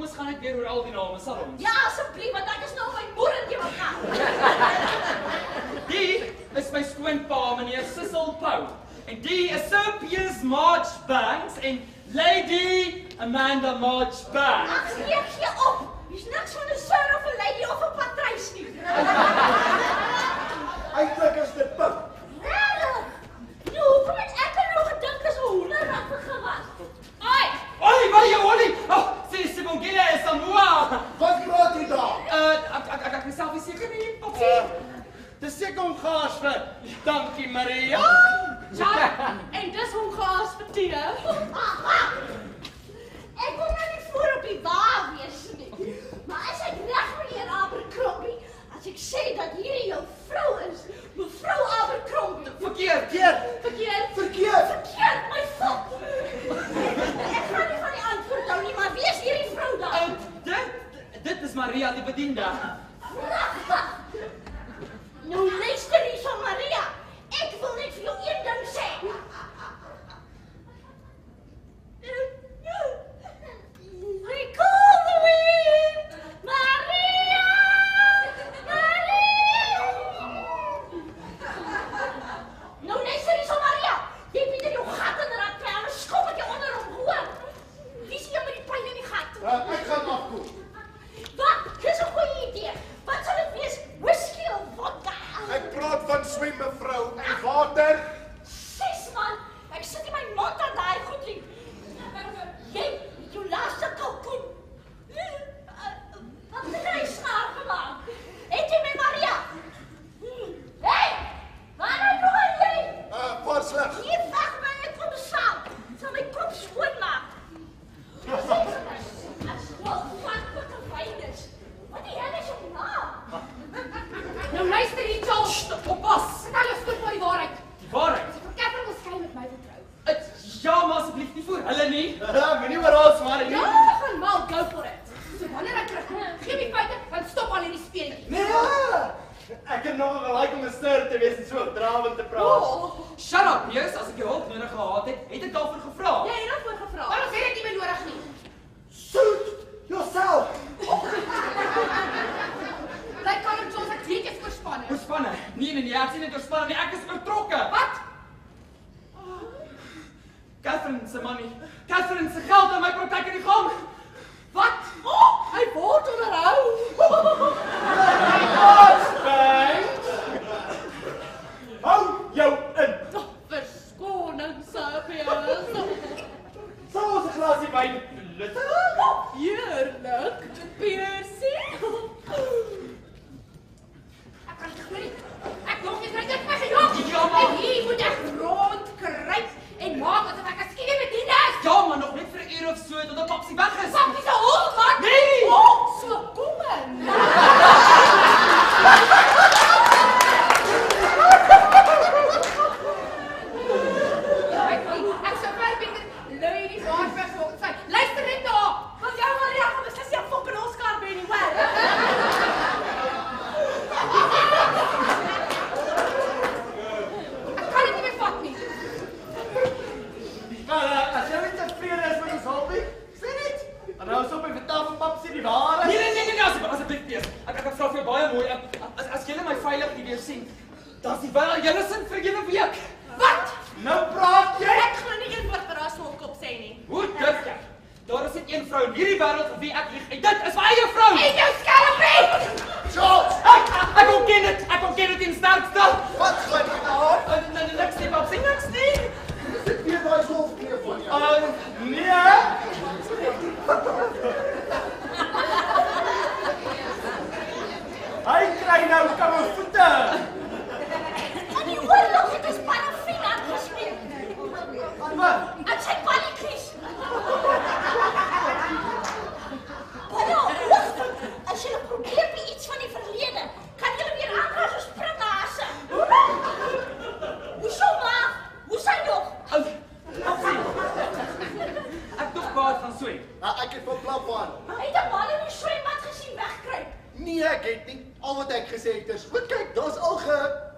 kom ons gaan net weer oor al die name sal ons. Ja, asseblief, want ek is nou my moeder in jou gaan. die *laughs* is my skoonpa, meneer Sissel Pau. En die is Sopius March Banks en Lady Amanda March Banks. Ag, gee gee op. Hier's niks van 'n sir of 'n lady of 'n patrys nie. *laughs* Eintlik is Uh, dis seker Hongaars vir dankie Maria. Ja, en dis Hongaars vir tee. ek kon nou nie voor op die wa wees nie. Maar as ek reg meneer Abercrombie, as ek sê dat hierdie jou vrou is, mevrou Abercrombie. Verkeerd, verkeerd. Verkeerd. Verkeerd. Verkeerd, my fok. ek gaan nie van die antwoord hou nie, maar wie is hierdie vrou dan? Uh, dit dit is Maria die bediende. Nu luister niet Maria. Ik wil niet veel dan zijn. Rico! Daar's die wel julle sin vir julle week. Wat? Nou praat jy. Ek glo nie een woord wat Rasmus op kop sê nie. Hoe durf jy? Daar is net een vrou in hierdie wêreld vir wie ek lieg. En dit is my eie vrou. En jou skelmpie. Charles, ek ek kon ken dit. Ek kon ken dit in sterk stel. Wat glo jy nou? Nee, niks nie, pap. Sien niks nie. Sit weer daai golf knee van jou. Ah, nee. Hy kry nou kamme voete. tag gezeten. Goed, kijk, dat is al ge...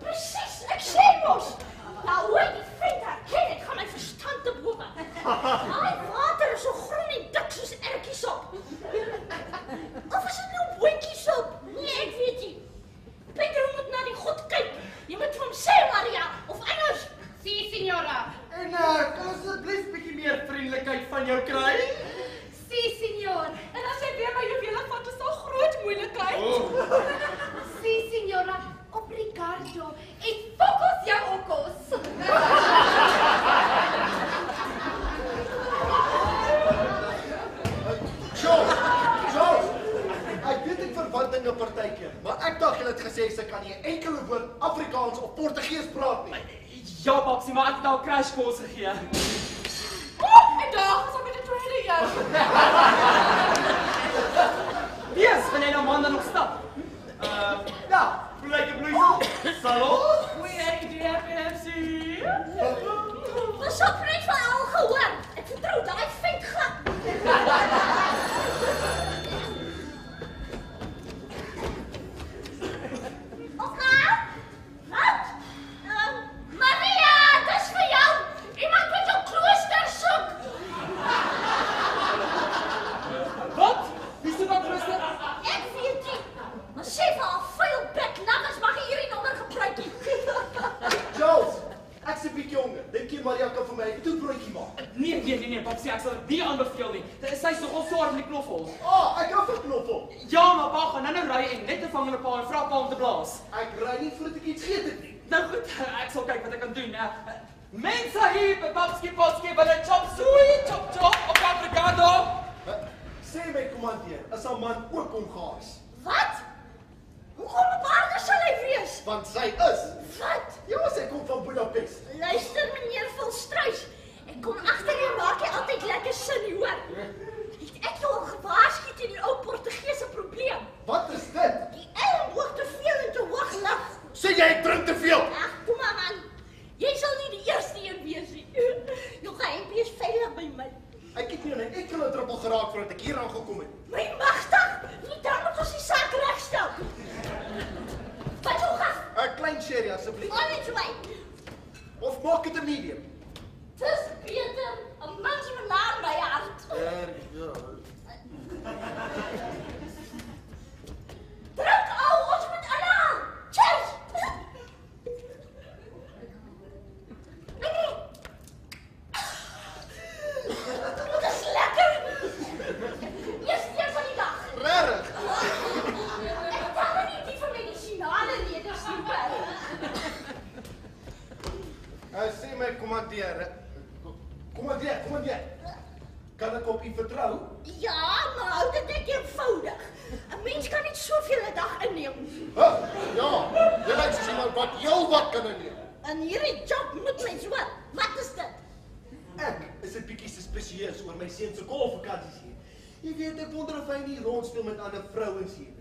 conhecidas.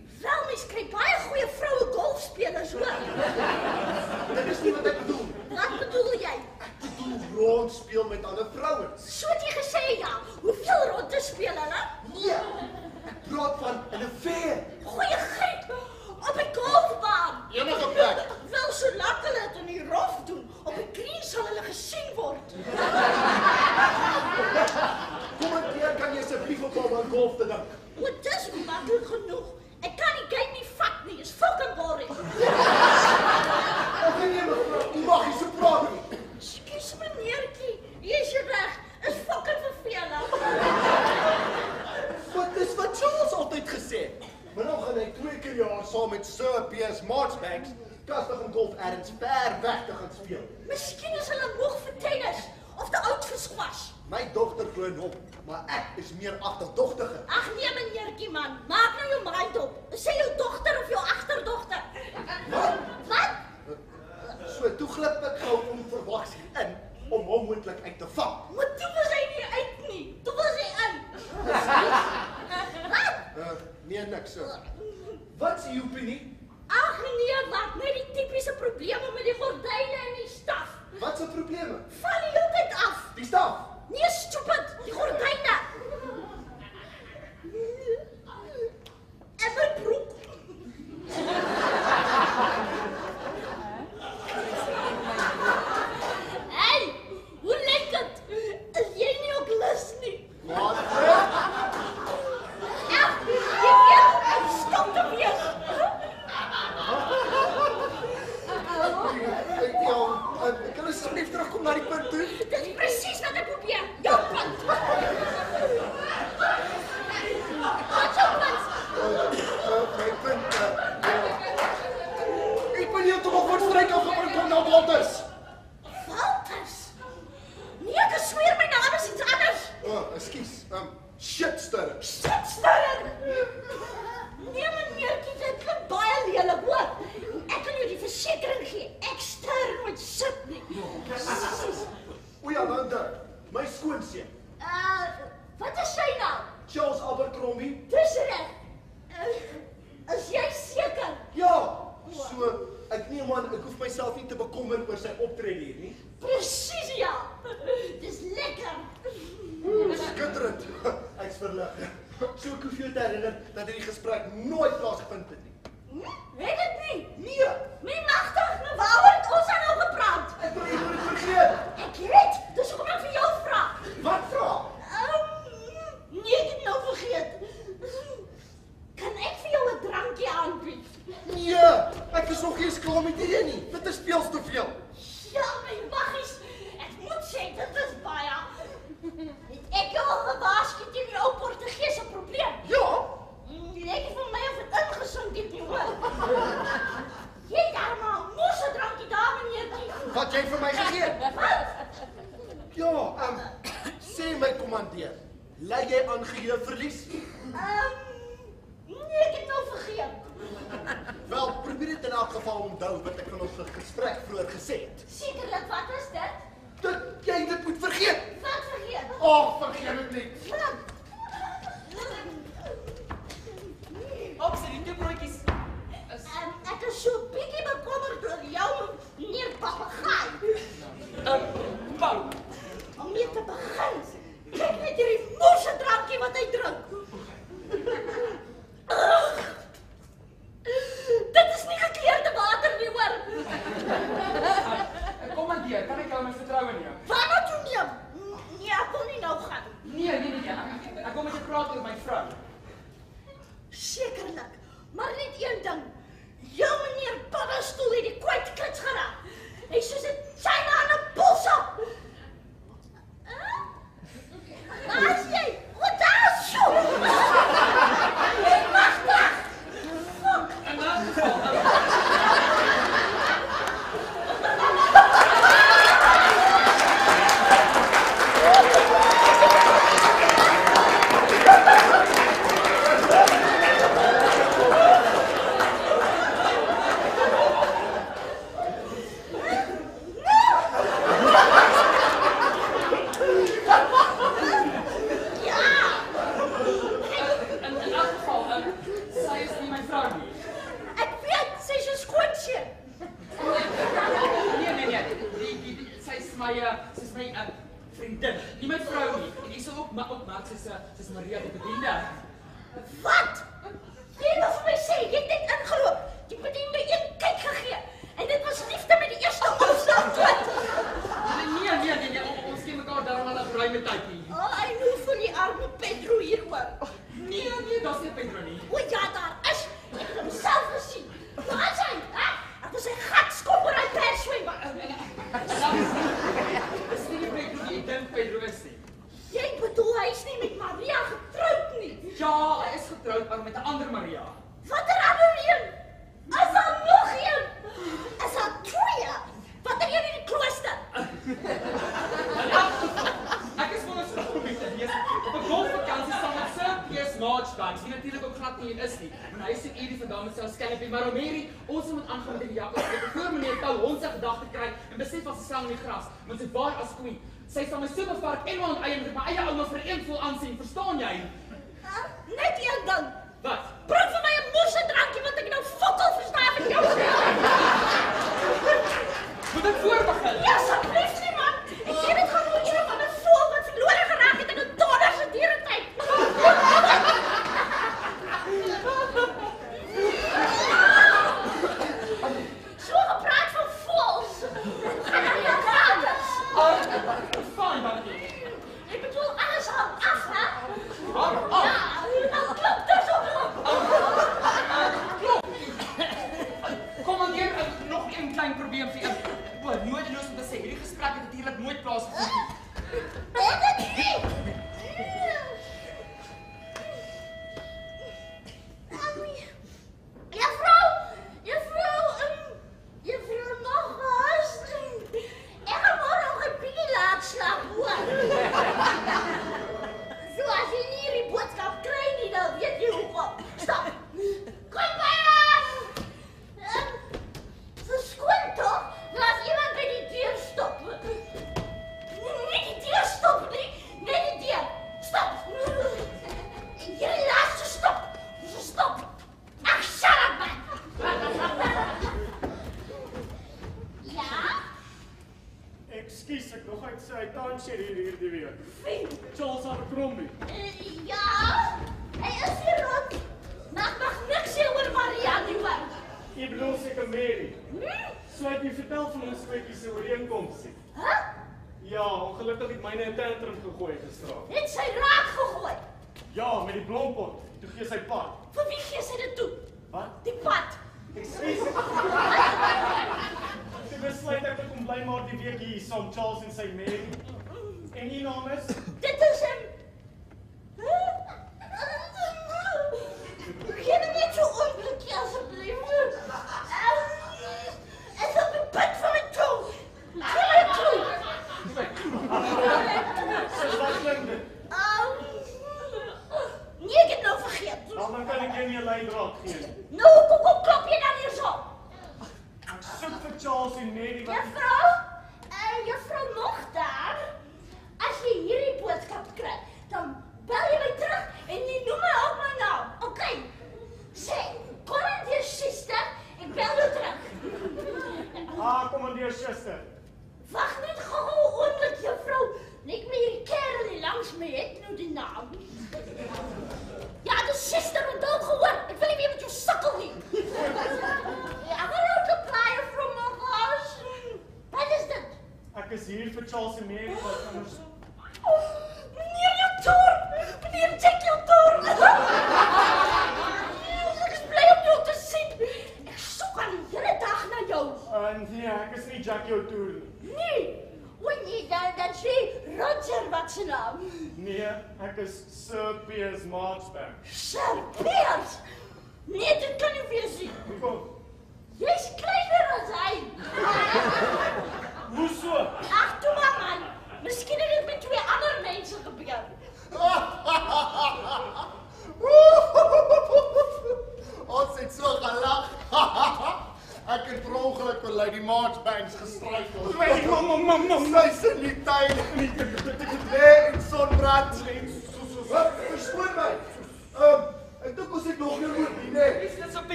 je hebt voor mij gegeerd. Ja, um, zeg mij, commandeer. Leg jij aan verlies? Um, nee, ik heb het nou al vergeten. Wel, probeer het in elk geval onthouden wat ik van ons gesprek vroeger gezegd. Zekerlijk, wat was dat? Dat jij dit moet vergeten. Wat vergeten? Oh, vergeet het niet. Wat? Op, ze die broekjes. Ik ehm, is zo beetje bekommerd door jou. Meneer papegaai. 'n Bang. Om mee te begin. Kyk net hierdie morse drankie wat hy drink. Ugh. Dit is nie gekleurde water nie hoor. Kom maar hier, kan ek jou my vertroue neem? Wat moet jy neem? Nee, ek wil nie nou gaan. Nee, nee, nee. Ek, ek kom met jou praat oor my vrou. Sekerlik, maar net een ding. Ja, meneer Paddenstoel in die kwijt kletsgera. Ik het zijn aan de pols op. Ah wat daar je? Wacht,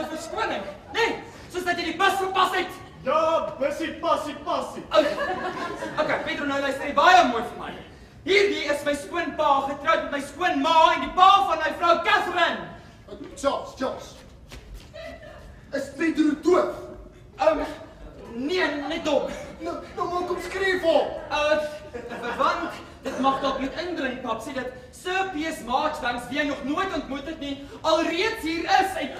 met een van 'n flou verskoning. Nee, soos dat jy die pas verpas het. Ja, busy passie passie. Okay, Pedro nou luister baie mooi vir my. Hierdie is my skoonpa getroud met my skoonma en die pa van my vrou Catherine. Charles, Charles. Is Pedro dood? Um, nee, net dom. Nou, nou maak hom skryf op. Uh, want dit mag dalk met indring pap sê dat Sir Piers Marchbanks wie hy nog nooit ontmoet het nie, alreeds hier is en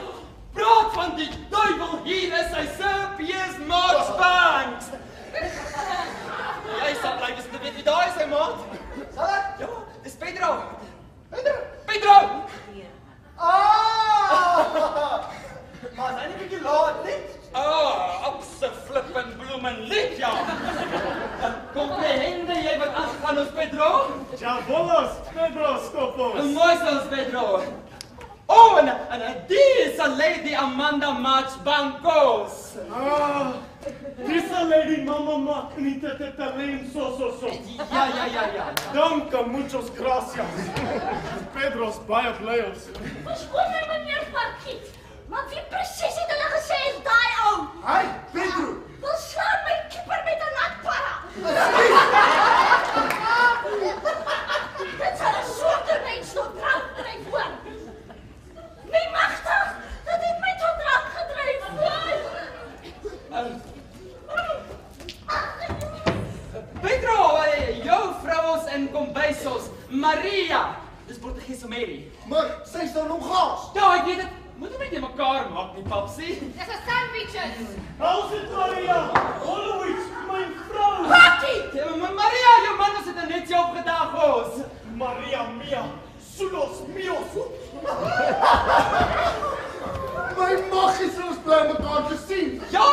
praat van die duiwel hier is hy Sir Piers Marchbanks. Jy sal bly dis te weet wie daai is hy maat. Wat? Ja, dis Pedro. Pedro. Pedro. Ah! Maar is hy nie bietjie laat nie? Ah, op se flippend bloemen lief ja. Comprehende jy wat aangaan ons Pedro? Ja, bolos, Pedro Een Skopos. mooi soos Pedro. Oh, en, en die is a lady Amanda March Bancos. Ah, dis 'n lady mama maak nie te te talent so so so. Ja, ja, ja, ja. Danke, muchos gracias. Pedro's baie bly ons. Verskoon my meneer Parkiet. Maar wie presies het hulle gesê is daai ou? Hey, Pedro. Wil slaan my keeper met 'n nakpara. Dit sal 'n soorte mens nog drank dryf hoor. Nie magtig, dit het my tot drank gedryf. Pedro, eh, jou vrou is in kombysos. Maria. Dis Portugese Mary. Maar sy is nou nog gas. Ja, ek weet dit. Moet hom net nie mekaar maak nie, papsie. Dis 'n sandwiches. How's it Maria? Always my vrou. Pakkie! Ja, maar Maria, jou man het dit net jou opgedag ons. Maria mia, sulos mios. My mag is ons bly mekaar te sien. Ja,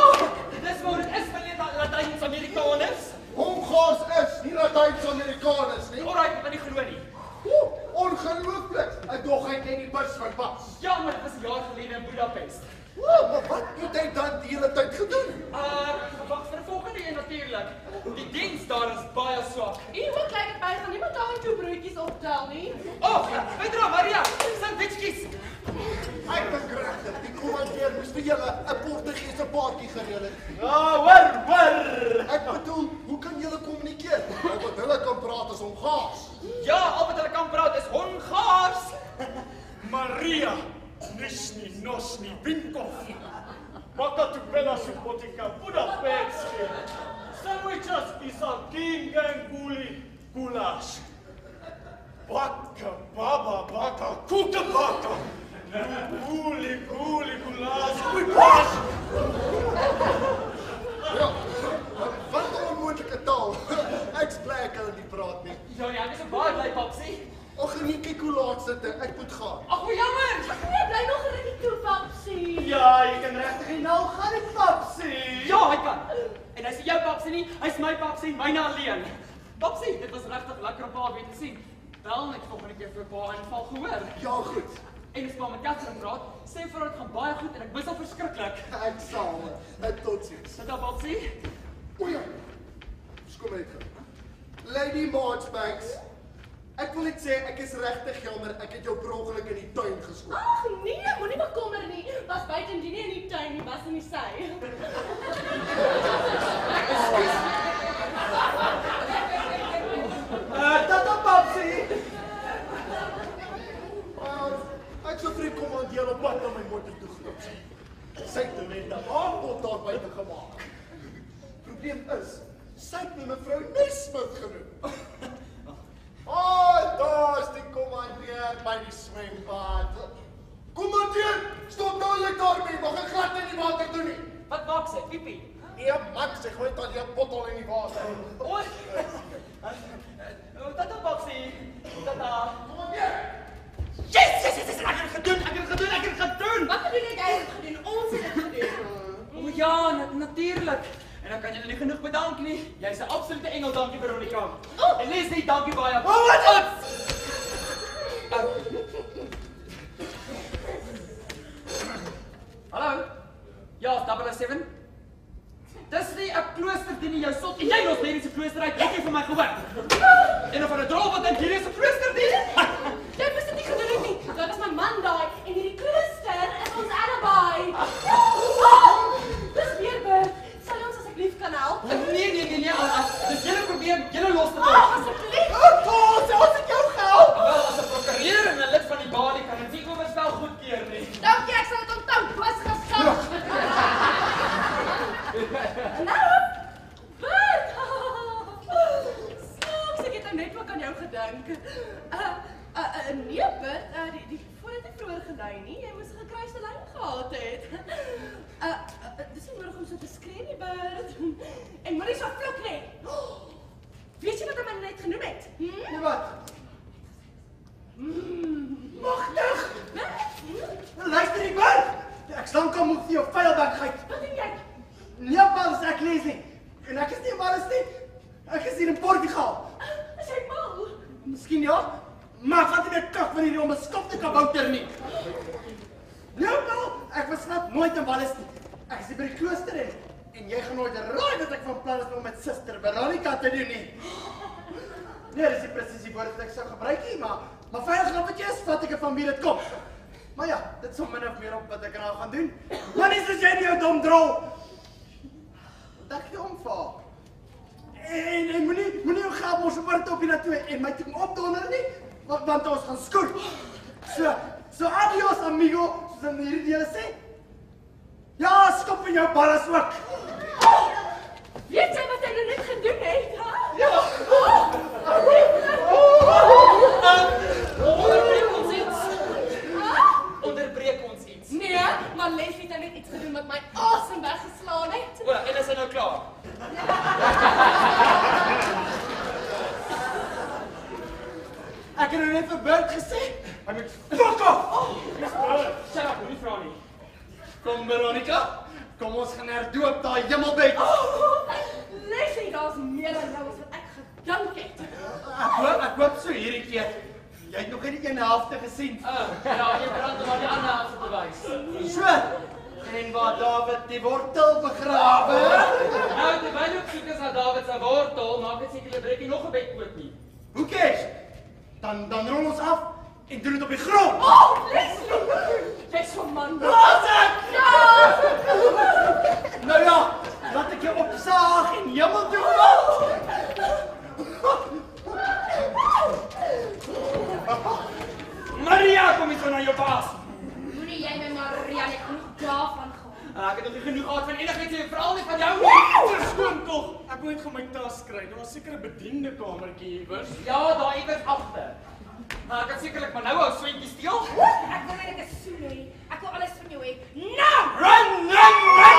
dis waar dit is van die Latyn-Amerikaners. Hongaars is nie Latyns-Amerikaners nie. Alraai, ek kan nie glo nie. Oeh, ongelooflik. Ek dog hy ken die bus van pas. Ja, maar dit was jaar gelede in Budapest. Oeh, maar wat het hy dan die hele tyd gedoen? Uh, wag vir die volgende een natuurlik. Die diens daar is baie swak. Hier moet kyk by gaan niemand daar toe broodjies optel nie. Oh, Pedro, Maria, sandwichkies. Ek dink regtig, die kommandeur moes vir julle 'n Portugese paartjie gereël het. Ah, hoor, hoor. Ek bedoel, hoe kan julle kommunikeer? Nou wat hulle kan praat is Hongaars. Ja, al wat hulle kan praat is Hongaars. *laughs* Maria, Nishni Nosni Vinkov. Tu bela supotika Budapest. Sandwiches is a king and guli goulash. Baka baba baka kuka baka. Guli guli goulash. Goulash. Ja. Wat 'n onmoontlike taal. Ek's bly ek kan nie praat nie. Ja, ja, ek is baie bly, papsie. Ag nee, kyk hoe laat sit ek. Ek moet gaan. Ag, hoe jammer. Nee, bly nog rukkie toe, papsie. Ja, jy kan regtig nie nou gaan die papsie. Ja, hy kan. En hy's nie jou papsie nie, hy's my papsie, myne alleen. Papsie, dit was regtig lekker om pa weer te sien. Wel net volgende keer vir pa inval gehoor. Ja, goed. En as pa met Catherine praat, sê vir haar dit gaan baie goed en ek mis haar verskriklik. Ek sal. Net totsiens. Sit dan papsie. O ja. Skom net. Lady Marchbanks. Ek wil net sê ek is regtig jammer ek het jou per ongeluk in die tuin geskoot. Ag nee, moenie bekommer nie. Was buite die nie in die tuin nie, was in die sy. Ek het nog nie genoeg gehad van enigiets en veral nie van jou nie. Verskoon tog. Ek moet gaan my tas kry. Daar's seker 'n bediende kamertjie iewers. Ja, daar iewers agter. Maar ek het sekerlik maar nou ou swentjie steel. Ek wil net 'n soen hê. Ek wil alles van jou hê. Nou! Run, run, run!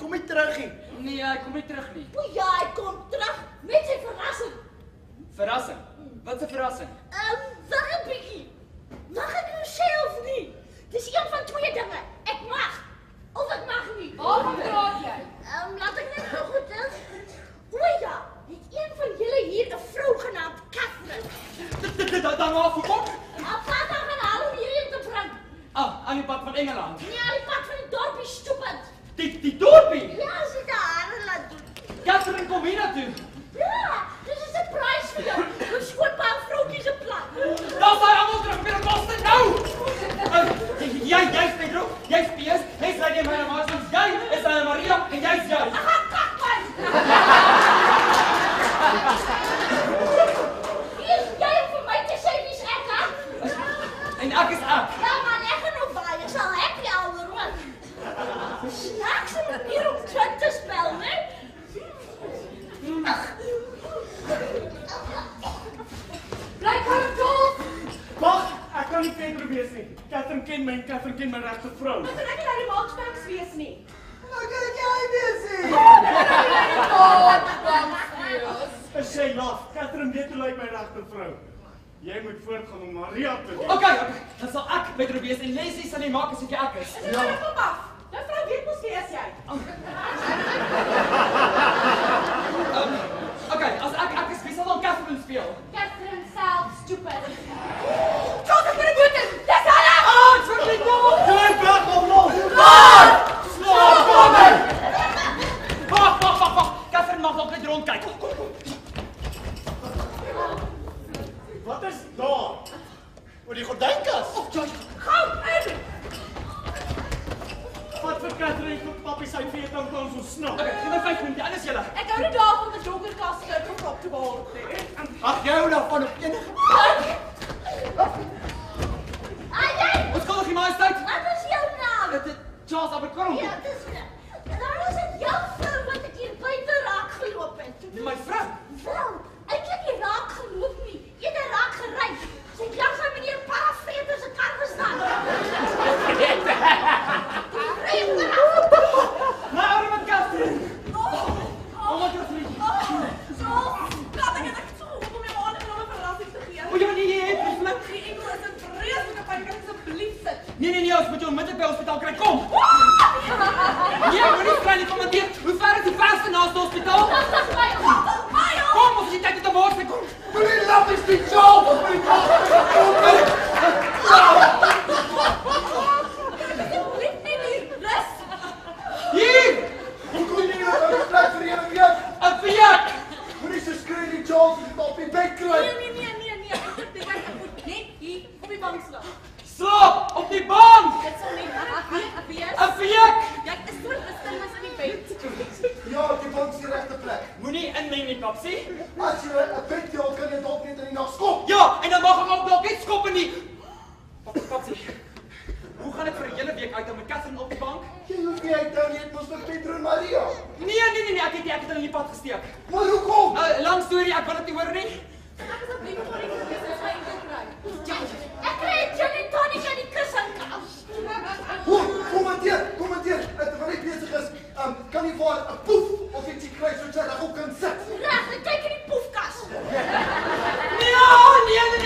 Kom nie terug nie. Nee, hy kom nie terug nie. O ja, hy kom terug met sy verrassing. Verrassing. Wat 'n verrassing. Ehm, um, wag 'n bietjie. Mag ek nou sê of nie? Dis een van twee dinge. Ek mag of ek mag nie. Waarom praat jy? Ehm, um, laat ek net gou goed dink. O ja, het een van julle hier 'n vrou genaamd Catherine. Dit dit dit dan maar voorkom. Apart gaan haal om hierheen te bring. Ah, aan die pad van Engeland. Nee, aan die pad van die dorpie stupid. Die die dorpie. Ja, sy daar hare laat doen. Catherine kom hier na toe. Ja, dis 'n surprise vir jou. Jou skoonpa vroutjie se plan. Daar staan almal terug by die koste nou. Uh, jy jy's Pedro, jy's Piers, hy's ry jy my na Maas, jy is Anna Maria en jy's jy. Aha, kak man. Hier, jy hoef vir my te sê wie's ek, hè? En ek is ek. Ja man, ek gaan nog baie, ek sal happy hour rond. Snaakse manier om twin te spel, né? Bly kalm, Dolf. Wag, ek kan nie Pedro wees nie. Catherine ken my en Catherine ken my regte vrou. Moet ek nie nou die Marksbanks wees nie. Nou kan ek jy wees nie. Is sy laf? Catherine weet hoe lyk my regte vrou. Jy moet voortgaan om Maria te doen. Okay, okay. Dan sal ek Pedro wees en Leslie sal nie maak asof jy ek is. Is dit nou kom af? Nou vrou weet mos wie is jy? Um, okay, as ek ek is wie sal dan Catherine speel? Catherine self, stupid. Kom ek moet moet. Dis hulle. Ah, ek sê dit nou. Jy weg om los. Slaapkamer. Wag, wag, wag, wag. Catherine mag nog net rondkyk. Kom, kom, kom. Wat is daar? Oor die gordynkas. Oh, ja, ja. Gou in. Wat vir Catherine vir papi sy weet dan kan ons. Okay, gee my 5 minute, anders julle. Ek hou nie daarvan om 'n donkerkas te geprop te word nie. Ag jy hou daarvan op enige Ah, jy, Ons kom nog die majesteit. wat is jou naam? Dit is Charles Abercrombie. Ja, dis Daar was dit jou vrou wat ek hier buite raak geloop het. My vrou. Wel, ek het nie raak geloop nie. Eerder raak gery. Sy het langs my meneer Parafreter se kar gestaan. Ry maar. My arme Catherine. Oh my God. So, laat ek dit so op om my ma net 'n verrassing te gee. O ja, nee, nee, nee, vlug. Die enkel is 'n vreeslike pyn, kan asseblief sit. Nee, nee, nee, ons moet jou onmiddellik by hospitaal kry. Kom. Nee, moenie vra nie, kommandeer. Hoe ver is die verste naaste hospitaal? Dis my. Mayo! Kom, ons het tyd om te word. Kom. Moenie laf is die Charles op die Net net hier, rus. Hier, Hoe kon jy nou 'n plek vir een week? 'n week. Moenie so skree die Charles het op die bed kry. Nee nee nee nee nee, ek dink ek moet net hier op die bank slaap. Slaap op die bank. Dit sal net 'n week wees. 'n Week. Jy is so rustig as in die bed. Ja, die bank is die regte plek. Moenie inmeng nie, Papsie. As jy 'n bed jou kan jy dalk net in die nag skop. Ja, en dan mag ek ook dalk net skop in die Papsie, Papsie. Hoe gaan ek vir 'n hele week uit met Catherine op die bank? Jy hoef nie uit te net mos met Pedro en Maria. Nee, nee, nee, nee, ek het ek het hulle in die pad gesteek. Maar hoekom? 'n uh, Lang storie, ek wil dit nie hoor nie. Ek is op die voor die kus as hy dit kry. Ja, ek kry 'n gin and tonic aan die kussing kas. Hoe? Kommenteer, kommenteer. Terwyl ek besig is, um, kan jy vir 'n poef of ietsie kry sodat sy reg op kan sit. Reg, ek kyk in die poefkas. Nee, nee, nee, nee.